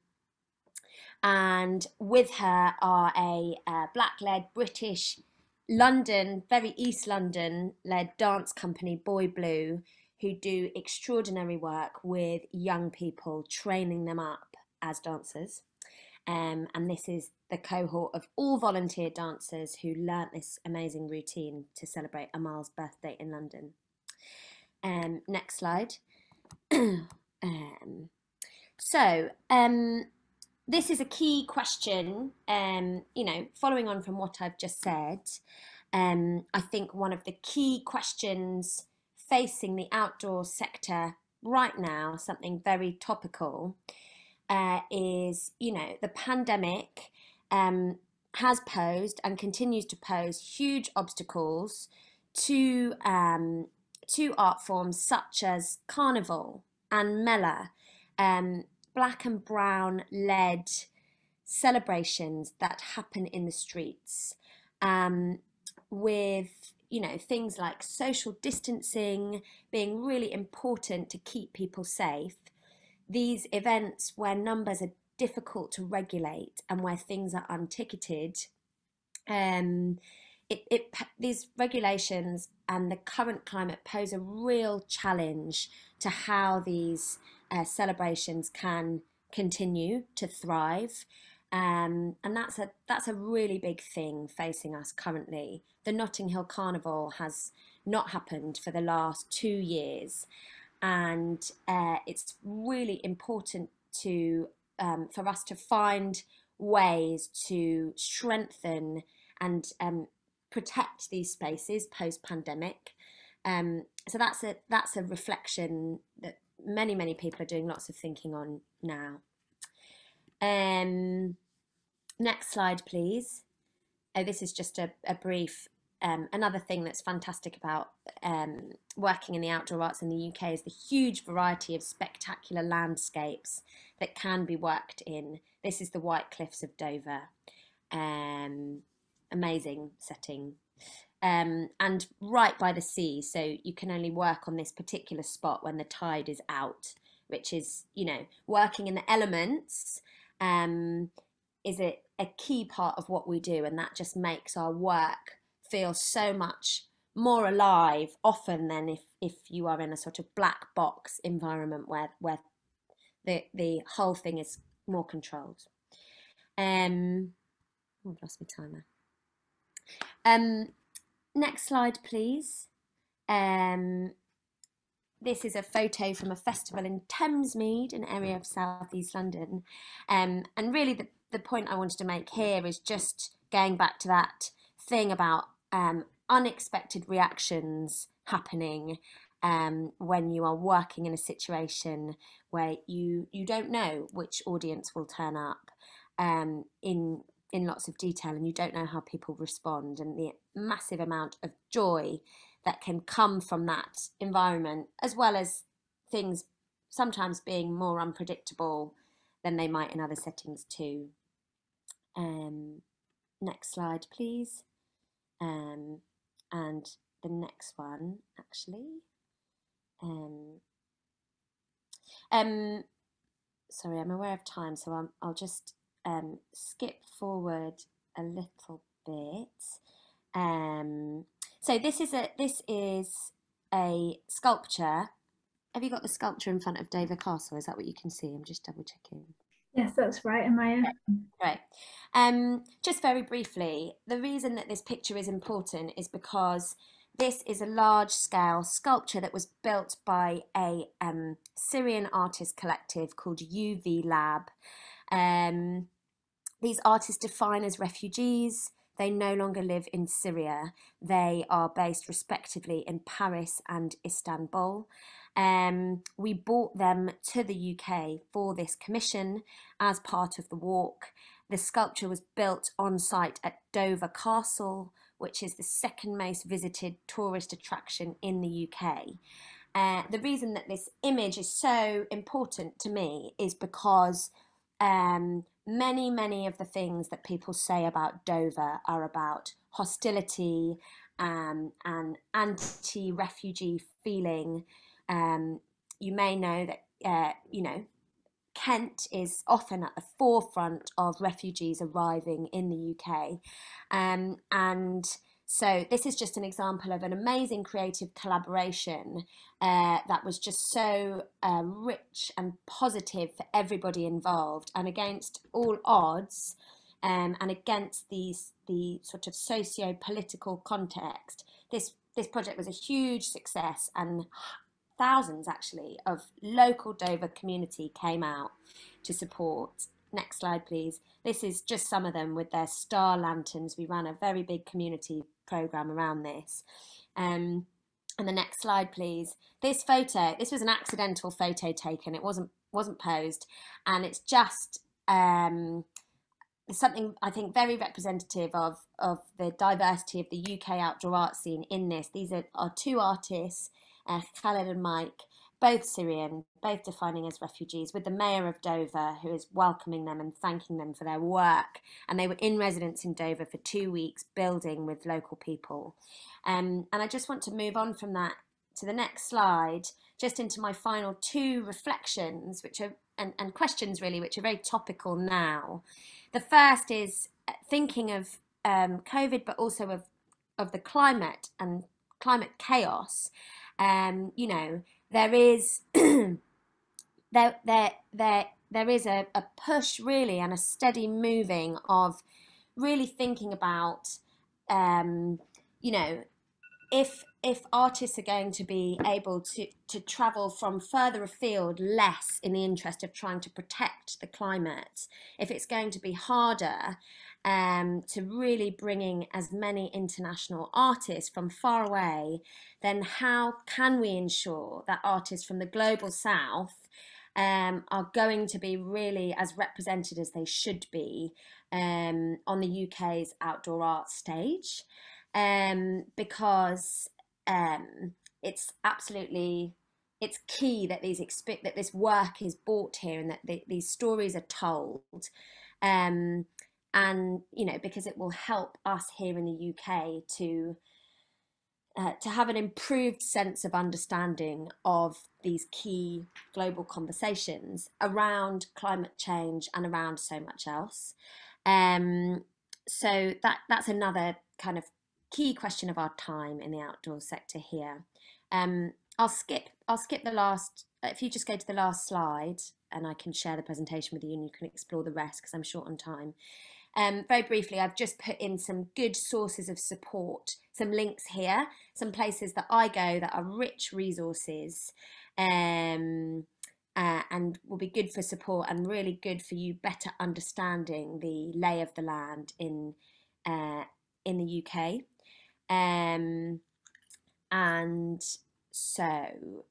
and with her are a uh, black-led British London, very East London led dance company, Boy Blue, who do extraordinary work with young people, training them up as dancers. Um, and this is the cohort of all volunteer dancers who learnt this amazing routine to celebrate Amal's birthday in London. Um, next slide. um, so, um, this is a key question, um, you know, following on from what I've just said. Um, I think one of the key questions facing the outdoor sector right now, something very topical, uh, is, you know, the pandemic um, has posed and continues to pose huge obstacles to um, to art forms such as carnival and mela, um, black and brown led celebrations that happen in the streets, um, with you know things like social distancing being really important to keep people safe these events where numbers are difficult to regulate and where things are unticketed, um, it, it, these regulations and the current climate pose a real challenge to how these uh, celebrations can continue to thrive. Um, and that's a that's a really big thing facing us currently. The Notting Hill Carnival has not happened for the last two years, and uh, it's really important to um, for us to find ways to strengthen and um, protect these spaces post pandemic. Um, so that's a that's a reflection that many many people are doing lots of thinking on now. Um, next slide, please. Oh, this is just a, a brief um, another thing that's fantastic about um, working in the outdoor arts in the UK is the huge variety of spectacular landscapes that can be worked in. This is the White Cliffs of Dover. Um, amazing setting. Um, and right by the sea, so you can only work on this particular spot when the tide is out, which is, you know, working in the elements um, is a, a key part of what we do, and that just makes our work feel so much more alive often than if if you are in a sort of black box environment where where the the whole thing is more controlled. Um, oh, I've lost my timer. Um, next slide, please. Um, this is a photo from a festival in Thamesmead, an area of southeast London. Um, and really, the, the point I wanted to make here is just going back to that thing about um, unexpected reactions happening um, when you are working in a situation where you you don't know which audience will turn up um, in in lots of detail and you don't know how people respond and the massive amount of joy that can come from that environment as well as things sometimes being more unpredictable than they might in other settings too. Um, next slide, please. Um, and the next one, actually. Um, um, sorry, I'm aware of time, so I'm, I'll just um, skip forward a little bit. Um, so this is a this is a sculpture. Have you got the sculpture in front of Dover Castle? Is that what you can see? I'm just double checking. Yes, that's right, Amaya. Right. Um, just very briefly, the reason that this picture is important is because this is a large scale sculpture that was built by a um, Syrian artist collective called UV Lab. Um, these artists define as refugees. They no longer live in Syria. They are based respectively in Paris and Istanbul. Um, we brought them to the UK for this commission as part of the walk. The sculpture was built on site at Dover Castle, which is the second most visited tourist attraction in the UK. Uh, the reason that this image is so important to me is because um, many, many of the things that people say about Dover are about hostility um, and anti refugee feeling um, you may know that, uh, you know, Kent is often at the forefront of refugees arriving in the UK. Um, and so this is just an example of an amazing creative collaboration uh, that was just so uh, rich and positive for everybody involved and against all odds um, and against these the sort of socio-political context. This this project was a huge success and thousands actually of local Dover community came out to support. Next slide, please. This is just some of them with their star lanterns. We ran a very big community program around this. Um, and the next slide, please. This photo, this was an accidental photo taken. It wasn't wasn't posed, and it's just um, something I think very representative of of the diversity of the UK outdoor art scene in this. These are, are two artists uh, Khaled and Mike, both Syrian, both defining as refugees, with the mayor of Dover who is welcoming them and thanking them for their work. And they were in residence in Dover for two weeks, building with local people. Um, and I just want to move on from that to the next slide, just into my final two reflections, which are and, and questions really, which are very topical now. The first is uh, thinking of um, COVID, but also of of the climate and climate chaos um, you know, there is there there there there is a, a push really and a steady moving of really thinking about um, you know if if artists are going to be able to to travel from further afield less in the interest of trying to protect the climate if it's going to be harder um, to really bringing as many international artists from far away, then how can we ensure that artists from the global south um, are going to be really as represented as they should be um, on the UK's outdoor art stage? um, because um, it's absolutely it's key that these that this work is bought here and that the, these stories are told um, and you know because it will help us here in the UK to uh, to have an improved sense of understanding of these key global conversations around climate change and around so much else. Um, so that that's another kind of key question of our time in the outdoor sector here. Um, I'll skip I'll skip the last. If you just go to the last slide, and I can share the presentation with you, and you can explore the rest because I'm short on time. Um, very briefly, I've just put in some good sources of support, some links here, some places that I go that are rich resources um, uh, and will be good for support and really good for you better understanding the lay of the land in uh, in the UK. Um, and so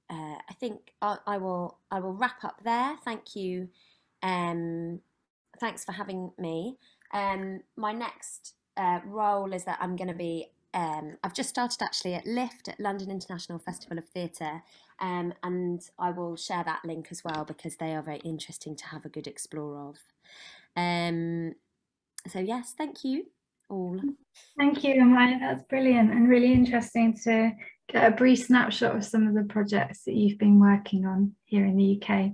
uh, I think I, I, will I will wrap up there. Thank you. Um, thanks for having me. Um, my next uh, role is that I'm going to be. Um, I've just started actually at LIFT at London International Festival of Theatre, um, and I will share that link as well because they are very interesting to have a good explore of. Um, so yes, thank you all. Thank you, Amaya. That's brilliant and really interesting to get a brief snapshot of some of the projects that you've been working on here in the UK.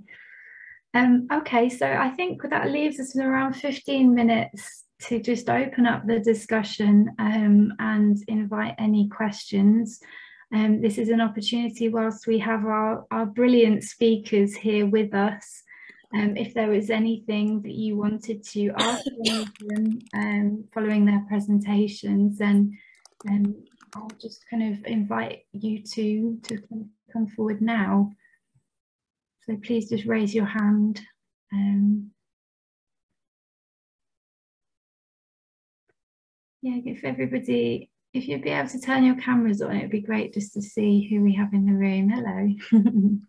Um, okay, so I think that leaves us with around 15 minutes to just open up the discussion um, and invite any questions. Um, this is an opportunity whilst we have our, our brilliant speakers here with us. Um, if there was anything that you wanted to ask them um, following their presentations, then um, I'll just kind of invite you to, to come forward now. So please just raise your hand. Um, yeah, if everybody, if you'd be able to turn your cameras on, it'd be great just to see who we have in the room. Hello.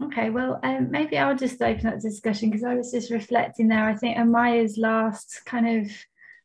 okay, well, um, maybe I'll just open up discussion because I was just reflecting there. I think Amaya's last kind of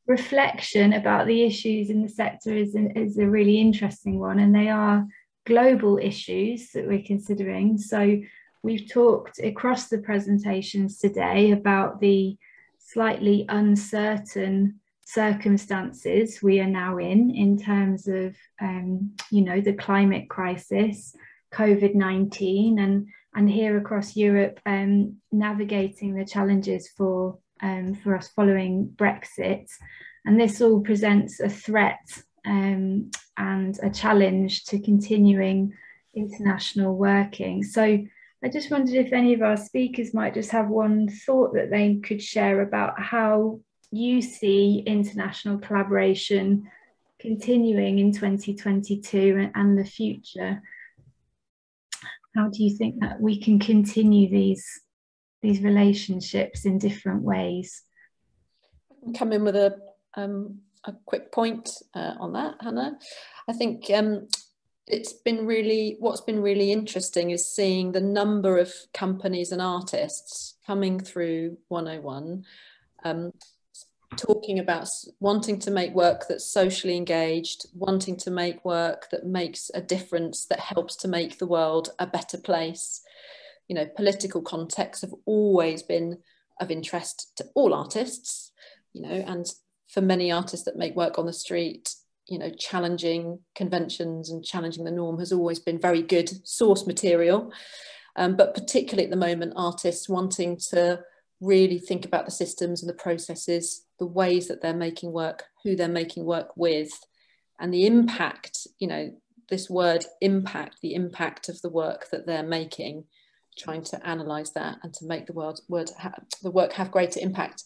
reflection about the issues in the sector is, is a really interesting one, and they are global issues that we're considering. So we've talked across the presentations today about the slightly uncertain circumstances we are now in in terms of um, you know the climate crisis covid-19 and and here across europe um, navigating the challenges for um, for us following brexit and this all presents a threat um, and a challenge to continuing international working. So I just wondered if any of our speakers might just have one thought that they could share about how you see international collaboration continuing in 2022 and, the future. How do you think that we can continue these these relationships in different ways? Come in with a um, a quick point uh, on that, Hannah. I think um, it's been really, what's been really interesting is seeing the number of companies and artists coming through 101, um, talking about wanting to make work that's socially engaged, wanting to make work that makes a difference, that helps to make the world a better place. You know, political contexts have always been of interest to all artists, you know, and for many artists that make work on the street, you know, challenging conventions and challenging the norm has always been very good source material. Um, but particularly at the moment, artists wanting to really think about the systems and the processes, the ways that they're making work, who they're making work with, and the impact, you know, this word impact, the impact of the work that they're making, trying to analyze that and to make the world, word the work have greater impact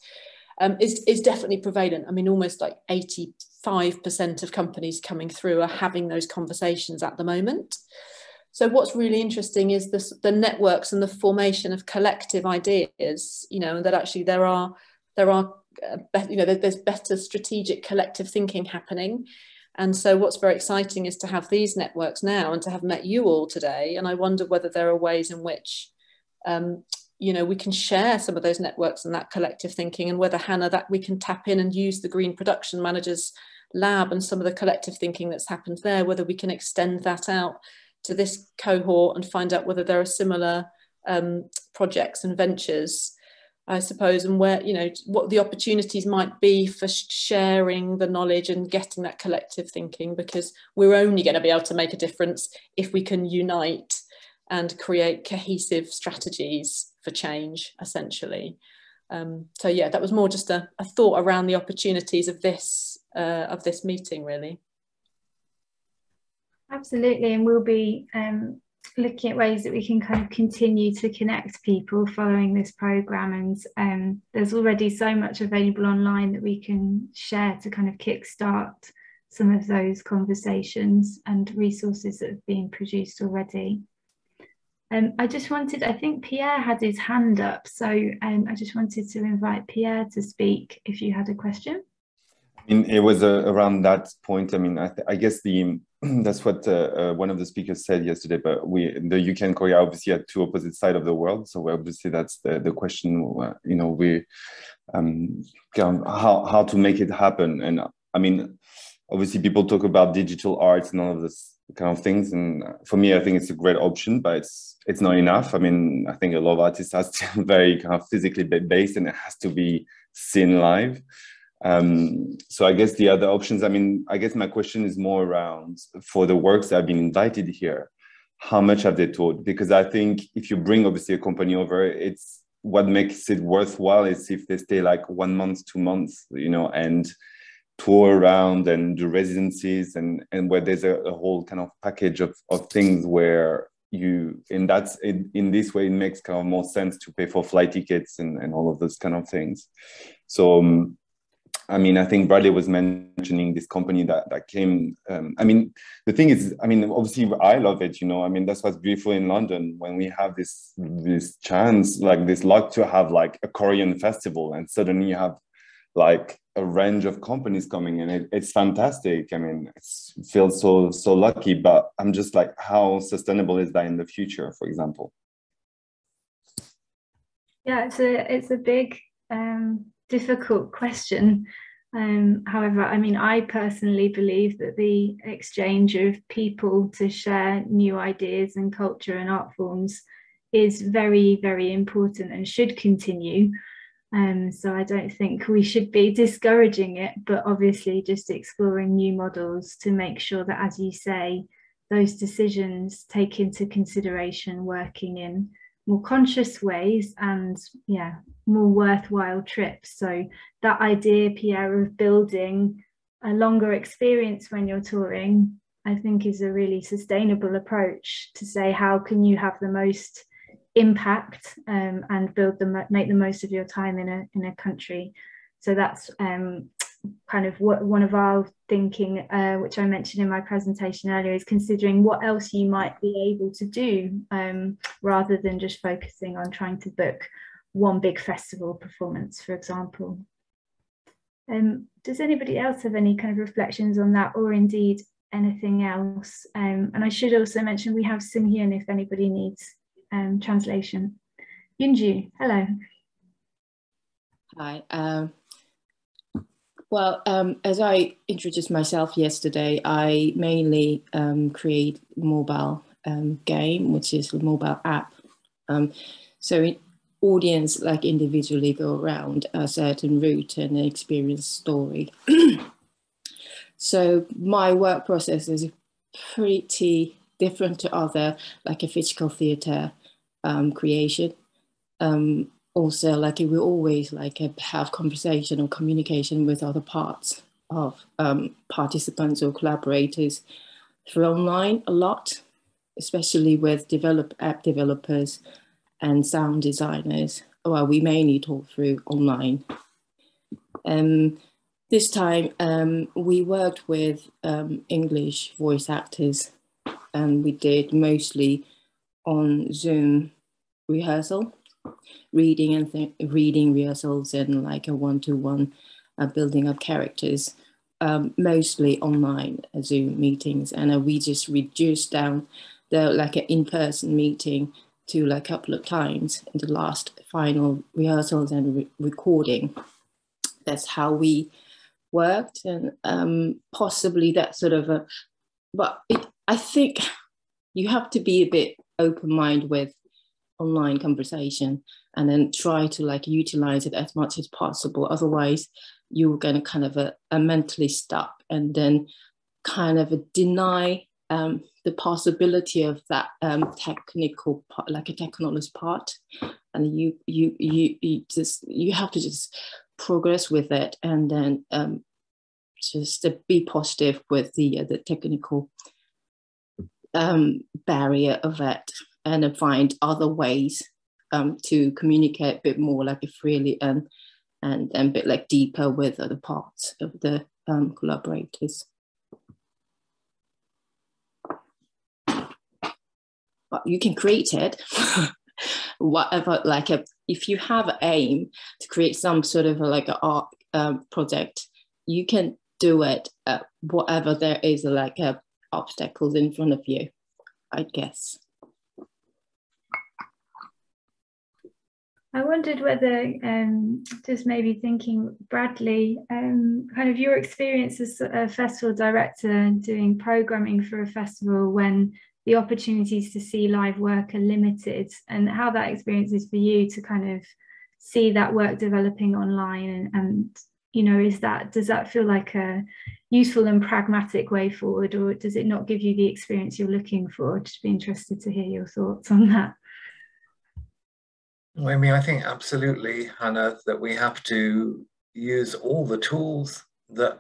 um, is, is definitely prevalent. I mean, almost like 85% of companies coming through are having those conversations at the moment. So what's really interesting is this, the networks and the formation of collective ideas, you know, that actually there are, there are, uh, you know, there's better strategic collective thinking happening. And so what's very exciting is to have these networks now and to have met you all today. And I wonder whether there are ways in which um, you know we can share some of those networks and that collective thinking and whether hannah that we can tap in and use the green production managers lab and some of the collective thinking that's happened there, whether we can extend that out to this cohort and find out whether there are similar um, projects and ventures, I suppose, and where, you know, what the opportunities might be for sharing the knowledge and getting that collective thinking, because we're only going to be able to make a difference if we can unite and create cohesive strategies for change, essentially. Um, so yeah, that was more just a, a thought around the opportunities of this uh, of this meeting, really. Absolutely, and we'll be um, looking at ways that we can kind of continue to connect people following this program. And um, there's already so much available online that we can share to kind of kickstart some of those conversations and resources that have been produced already. Um, I just wanted, I think Pierre had his hand up, so um, I just wanted to invite Pierre to speak if you had a question. I mean, it was uh, around that point. I mean, I, I guess the that's what uh, uh, one of the speakers said yesterday. But we, the UK and Korea, obviously at two opposite sides of the world. So obviously that's the the question. Uh, you know, we um, how how to make it happen. And I mean, obviously people talk about digital arts and all of this kind of things. And for me, I think it's a great option, but it's it's not enough. I mean, I think a lot of artists are still very kind of physically based, and it has to be seen live. Um, so I guess the other options. I mean, I guess my question is more around for the works that have been invited here. How much have they taught? Because I think if you bring obviously a company over, it's what makes it worthwhile is if they stay like one month, two months, you know, and tour around and do residencies and and where there's a, a whole kind of package of, of things where you in that's in, in this way it makes kind of more sense to pay for flight tickets and, and all of those kind of things so um, I mean, I think Bradley was mentioning this company that that came. Um, I mean, the thing is, I mean, obviously, I love it. You know, I mean, that's what's beautiful in London when we have this this chance, like this luck to have like a Korean festival, and suddenly you have like a range of companies coming in. It, it's fantastic. I mean, it feels so so lucky. But I'm just like, how sustainable is that in the future, for example? Yeah, it's a it's a big um, difficult question. Um, however, I mean, I personally believe that the exchange of people to share new ideas and culture and art forms is very, very important and should continue. Um, so I don't think we should be discouraging it, but obviously just exploring new models to make sure that, as you say, those decisions take into consideration working in more conscious ways and yeah, more worthwhile trips. So that idea, Pierre, of building a longer experience when you're touring, I think is a really sustainable approach to say how can you have the most impact um, and build the make the most of your time in a in a country. So that's um, kind of what one of our thinking, uh, which I mentioned in my presentation earlier, is considering what else you might be able to do um, rather than just focusing on trying to book one big festival performance, for example. Um, does anybody else have any kind of reflections on that or indeed anything else? Um, and I should also mention we have Sim Hyun if anybody needs um, translation. Yunju, hello. Hi. Um, well, um, as I introduced myself yesterday, I mainly um, create mobile um, game, which is a mobile app. Um, so audience like individually go around a certain route and experience story. so my work process is pretty different to other like a physical theater um, creation. Um, also, like we always like have conversation or communication with other parts of um, participants or collaborators through online a lot, especially with develop app developers and sound designers. Well, we mainly talk through online. Um, this time um, we worked with um, English voice actors and we did mostly on Zoom rehearsal, reading and reading rehearsals and like a one-to-one uh, building of characters, um, mostly online Zoom meetings. And uh, we just reduced down the like an in-person meeting to like a couple of times in the last final rehearsals and re recording. That's how we worked and um, possibly that sort of a but it, i think you have to be a bit open-minded with online conversation and then try to like utilize it as much as possible. Otherwise you're going to kind of a, a mentally stop and then kind of deny um, the possibility of that um, technical part, like a technologist part, and you you you you just you have to just progress with it, and then um, just be positive with the uh, the technical um, barrier of it, and find other ways um, to communicate a bit more like freely and and and a bit like deeper with other parts of the um, collaborators. But you can create it. Whatever, like a, if you have an aim to create some sort of a, like an art um, project, you can do it whatever there is like a obstacles in front of you, I guess. I wondered whether, um, just maybe thinking, Bradley, um, kind of your experience as a festival director and doing programming for a festival when the opportunities to see live work are limited, and how that experience is for you to kind of see that work developing online, and, and you know, is that does that feel like a useful and pragmatic way forward, or does it not give you the experience you're looking for? Just be interested to hear your thoughts on that. Well, I mean, I think absolutely, Hannah, that we have to use all the tools that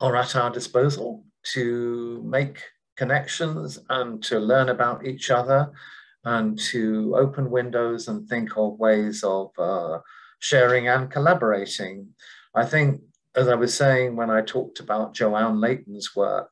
are at our disposal to make connections and to learn about each other and to open windows and think of ways of uh, sharing and collaborating. I think, as I was saying when I talked about Joanne Leighton's work,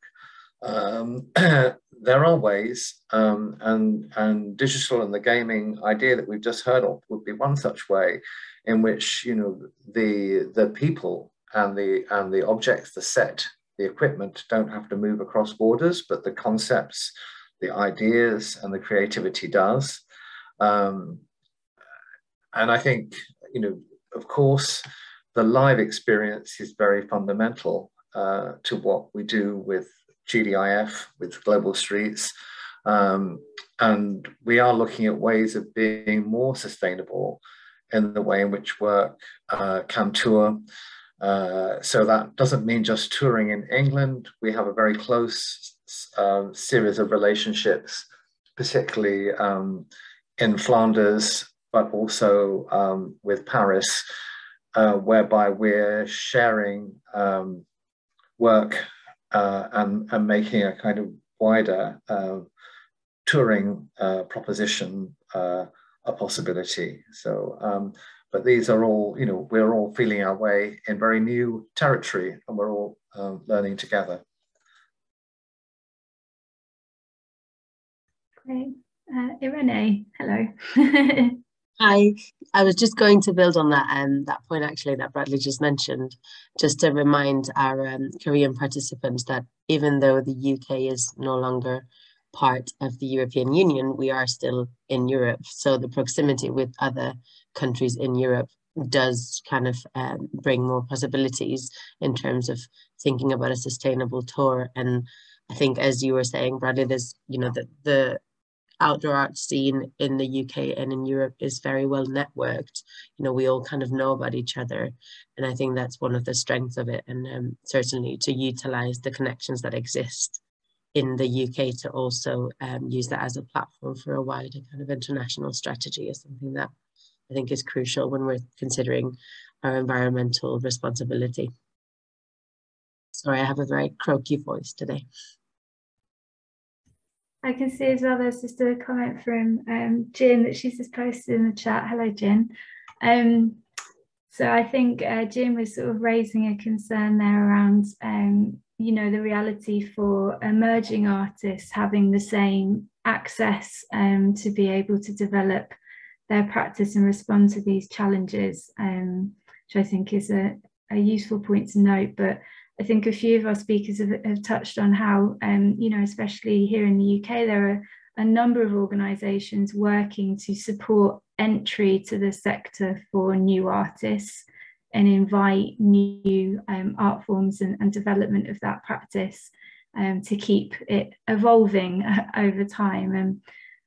um, there are ways, um, and and digital and the gaming idea that we've just heard of would be one such way, in which you know the the people and the and the objects, the set, the equipment don't have to move across borders, but the concepts, the ideas, and the creativity does. Um, and I think you know, of course, the live experience is very fundamental uh, to what we do with GDIF with Global Streets. Um, and we are looking at ways of being more sustainable in the way in which work uh, can tour. Uh, so that doesn't mean just touring in England. We have a very close uh, series of relationships, particularly um, in Flanders, but also um, with Paris, uh, whereby we're sharing um, work uh, and, and making a kind of wider uh, touring uh, proposition uh, a possibility. So, um, but these are all, you know, we're all feeling our way in very new territory and we're all um, learning together. Great. Uh, Irene, hello. Hi, I was just going to build on that um, that point actually that Bradley just mentioned, just to remind our um, Korean participants that even though the UK is no longer part of the European Union, we are still in Europe. So the proximity with other countries in Europe does kind of um, bring more possibilities in terms of thinking about a sustainable tour. And I think, as you were saying, Bradley, there's you know the the outdoor art scene in the UK and in Europe is very well networked. You know, we all kind of know about each other. And I think that's one of the strengths of it. And um, certainly to utilize the connections that exist in the UK to also um, use that as a platform for a wider kind of international strategy is something that I think is crucial when we're considering our environmental responsibility. Sorry, I have a very croaky voice today. I can see as well there's just a comment from um, Jin that she's just posted in the chat. Hello, Jin. Um, so I think uh, Jin was sort of raising a concern there around, um, you know, the reality for emerging artists having the same access um, to be able to develop their practice and respond to these challenges, um, which I think is a, a useful point to note. But I think a few of our speakers have, have touched on how, um, you know, especially here in the UK, there are a number of organisations working to support entry to the sector for new artists. and invite new um, art forms and, and, development of that practice um, to keep it evolving over time. And,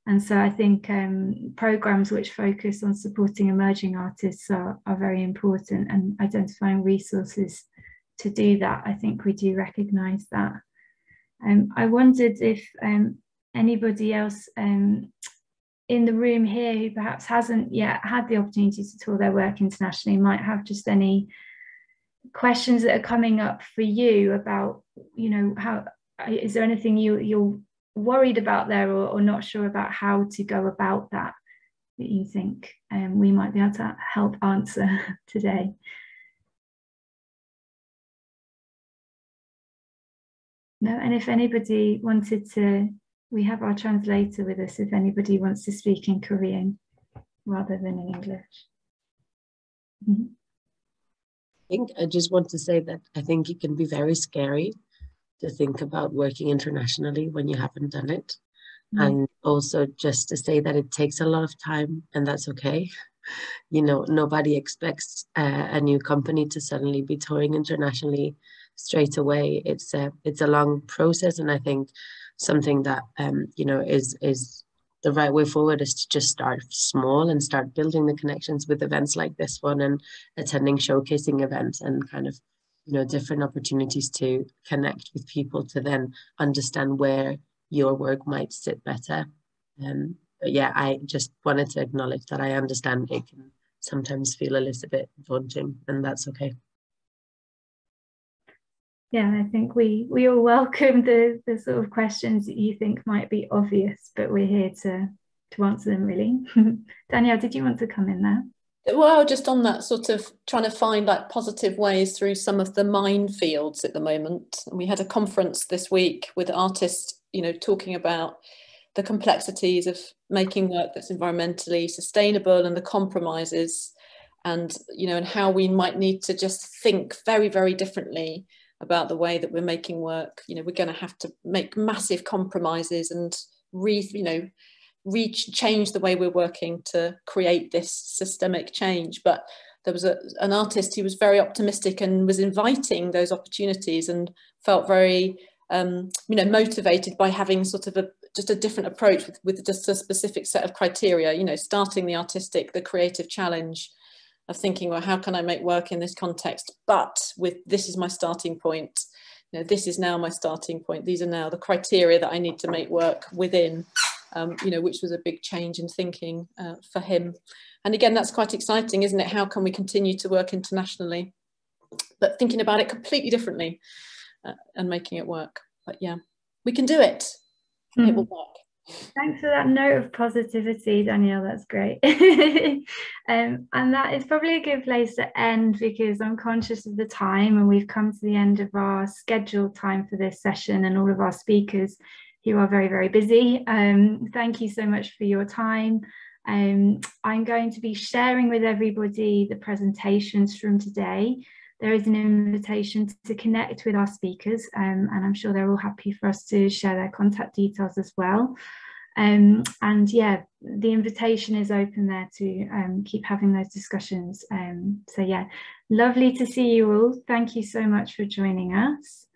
and so I think um, programs which focus on supporting emerging artists are, are very important and identifying resources to do that. I think we do recognise that. Um, I wondered if um, anybody else um, in the room here who perhaps hasn't yet had the opportunity to tour their work internationally might have just any questions that are coming up for you about, you know, how is there anything you you're worried about there or, or not sure about how to go about that that you think um, we might be able to help answer today? No, and if anybody wanted to we have our translator with us if anybody wants to speak in Korean rather than in English. Mm -hmm. I think I just want to say that I think it can be very scary to think about working internationally when you haven't done it. Mm -hmm. And also just to say that it takes a lot of time and that's okay. You know, nobody expects uh, a new company to suddenly be touring internationally straight away. It's a, it's a long process. And I think something that um, you know is is the right way forward is to just start small and start building the connections with events like this one and attending showcasing events and kind of you know different opportunities to connect with people to then understand where your work might sit better um, but yeah i just wanted to acknowledge that i understand it can sometimes feel a little bit daunting and that's okay yeah, I think we we all welcome the the sort of questions that you think might be obvious, but we're here to to answer them really. Danielle, did you want to come in there? Well, just on that sort of trying to find like positive ways through some of the minefields at the moment. We had a conference this week with artists, you know, talking about the complexities of making work that's environmentally sustainable and the compromises and you know and how we might need to just think very very differently about the way that we're making work. You know, we're going to have to make massive compromises and re, you know, reach change the way we're working to create this systemic change. But there was a, an artist who was very optimistic and was inviting those opportunities and felt very, um, you know, motivated by having sort of a just a different approach with, with just a specific set of criteria. You know, starting the artistic, the creative challenge of thinking, well, how can I make work in this context? But with this is my starting point. You know, this is now my starting point. These are now the criteria that I need to make work within. Um, you know, which was a big change in thinking uh, for him. And again, that's quite exciting, isn't it? How can we continue to work internationally, but thinking about it completely differently uh, and making it work? But yeah, we can do it. Mm. It will work. Thanks for that note of positivity, Danielle. That's great. um, and that is probably a good place to end because I'm conscious of the time and we've come to the end of our scheduled time for this session and all of our speakers who are very, very busy. Um, thank you so much for your time. Um, I'm going to be sharing with everybody the presentations from today. There is an invitation to connect with our speakers um, and I'm sure they're all happy for us to share their contact details as well. Um, and yeah, the invitation is open there to um, keep having those discussions. Um, so yeah, lovely to see you all. Thank you so much for joining us.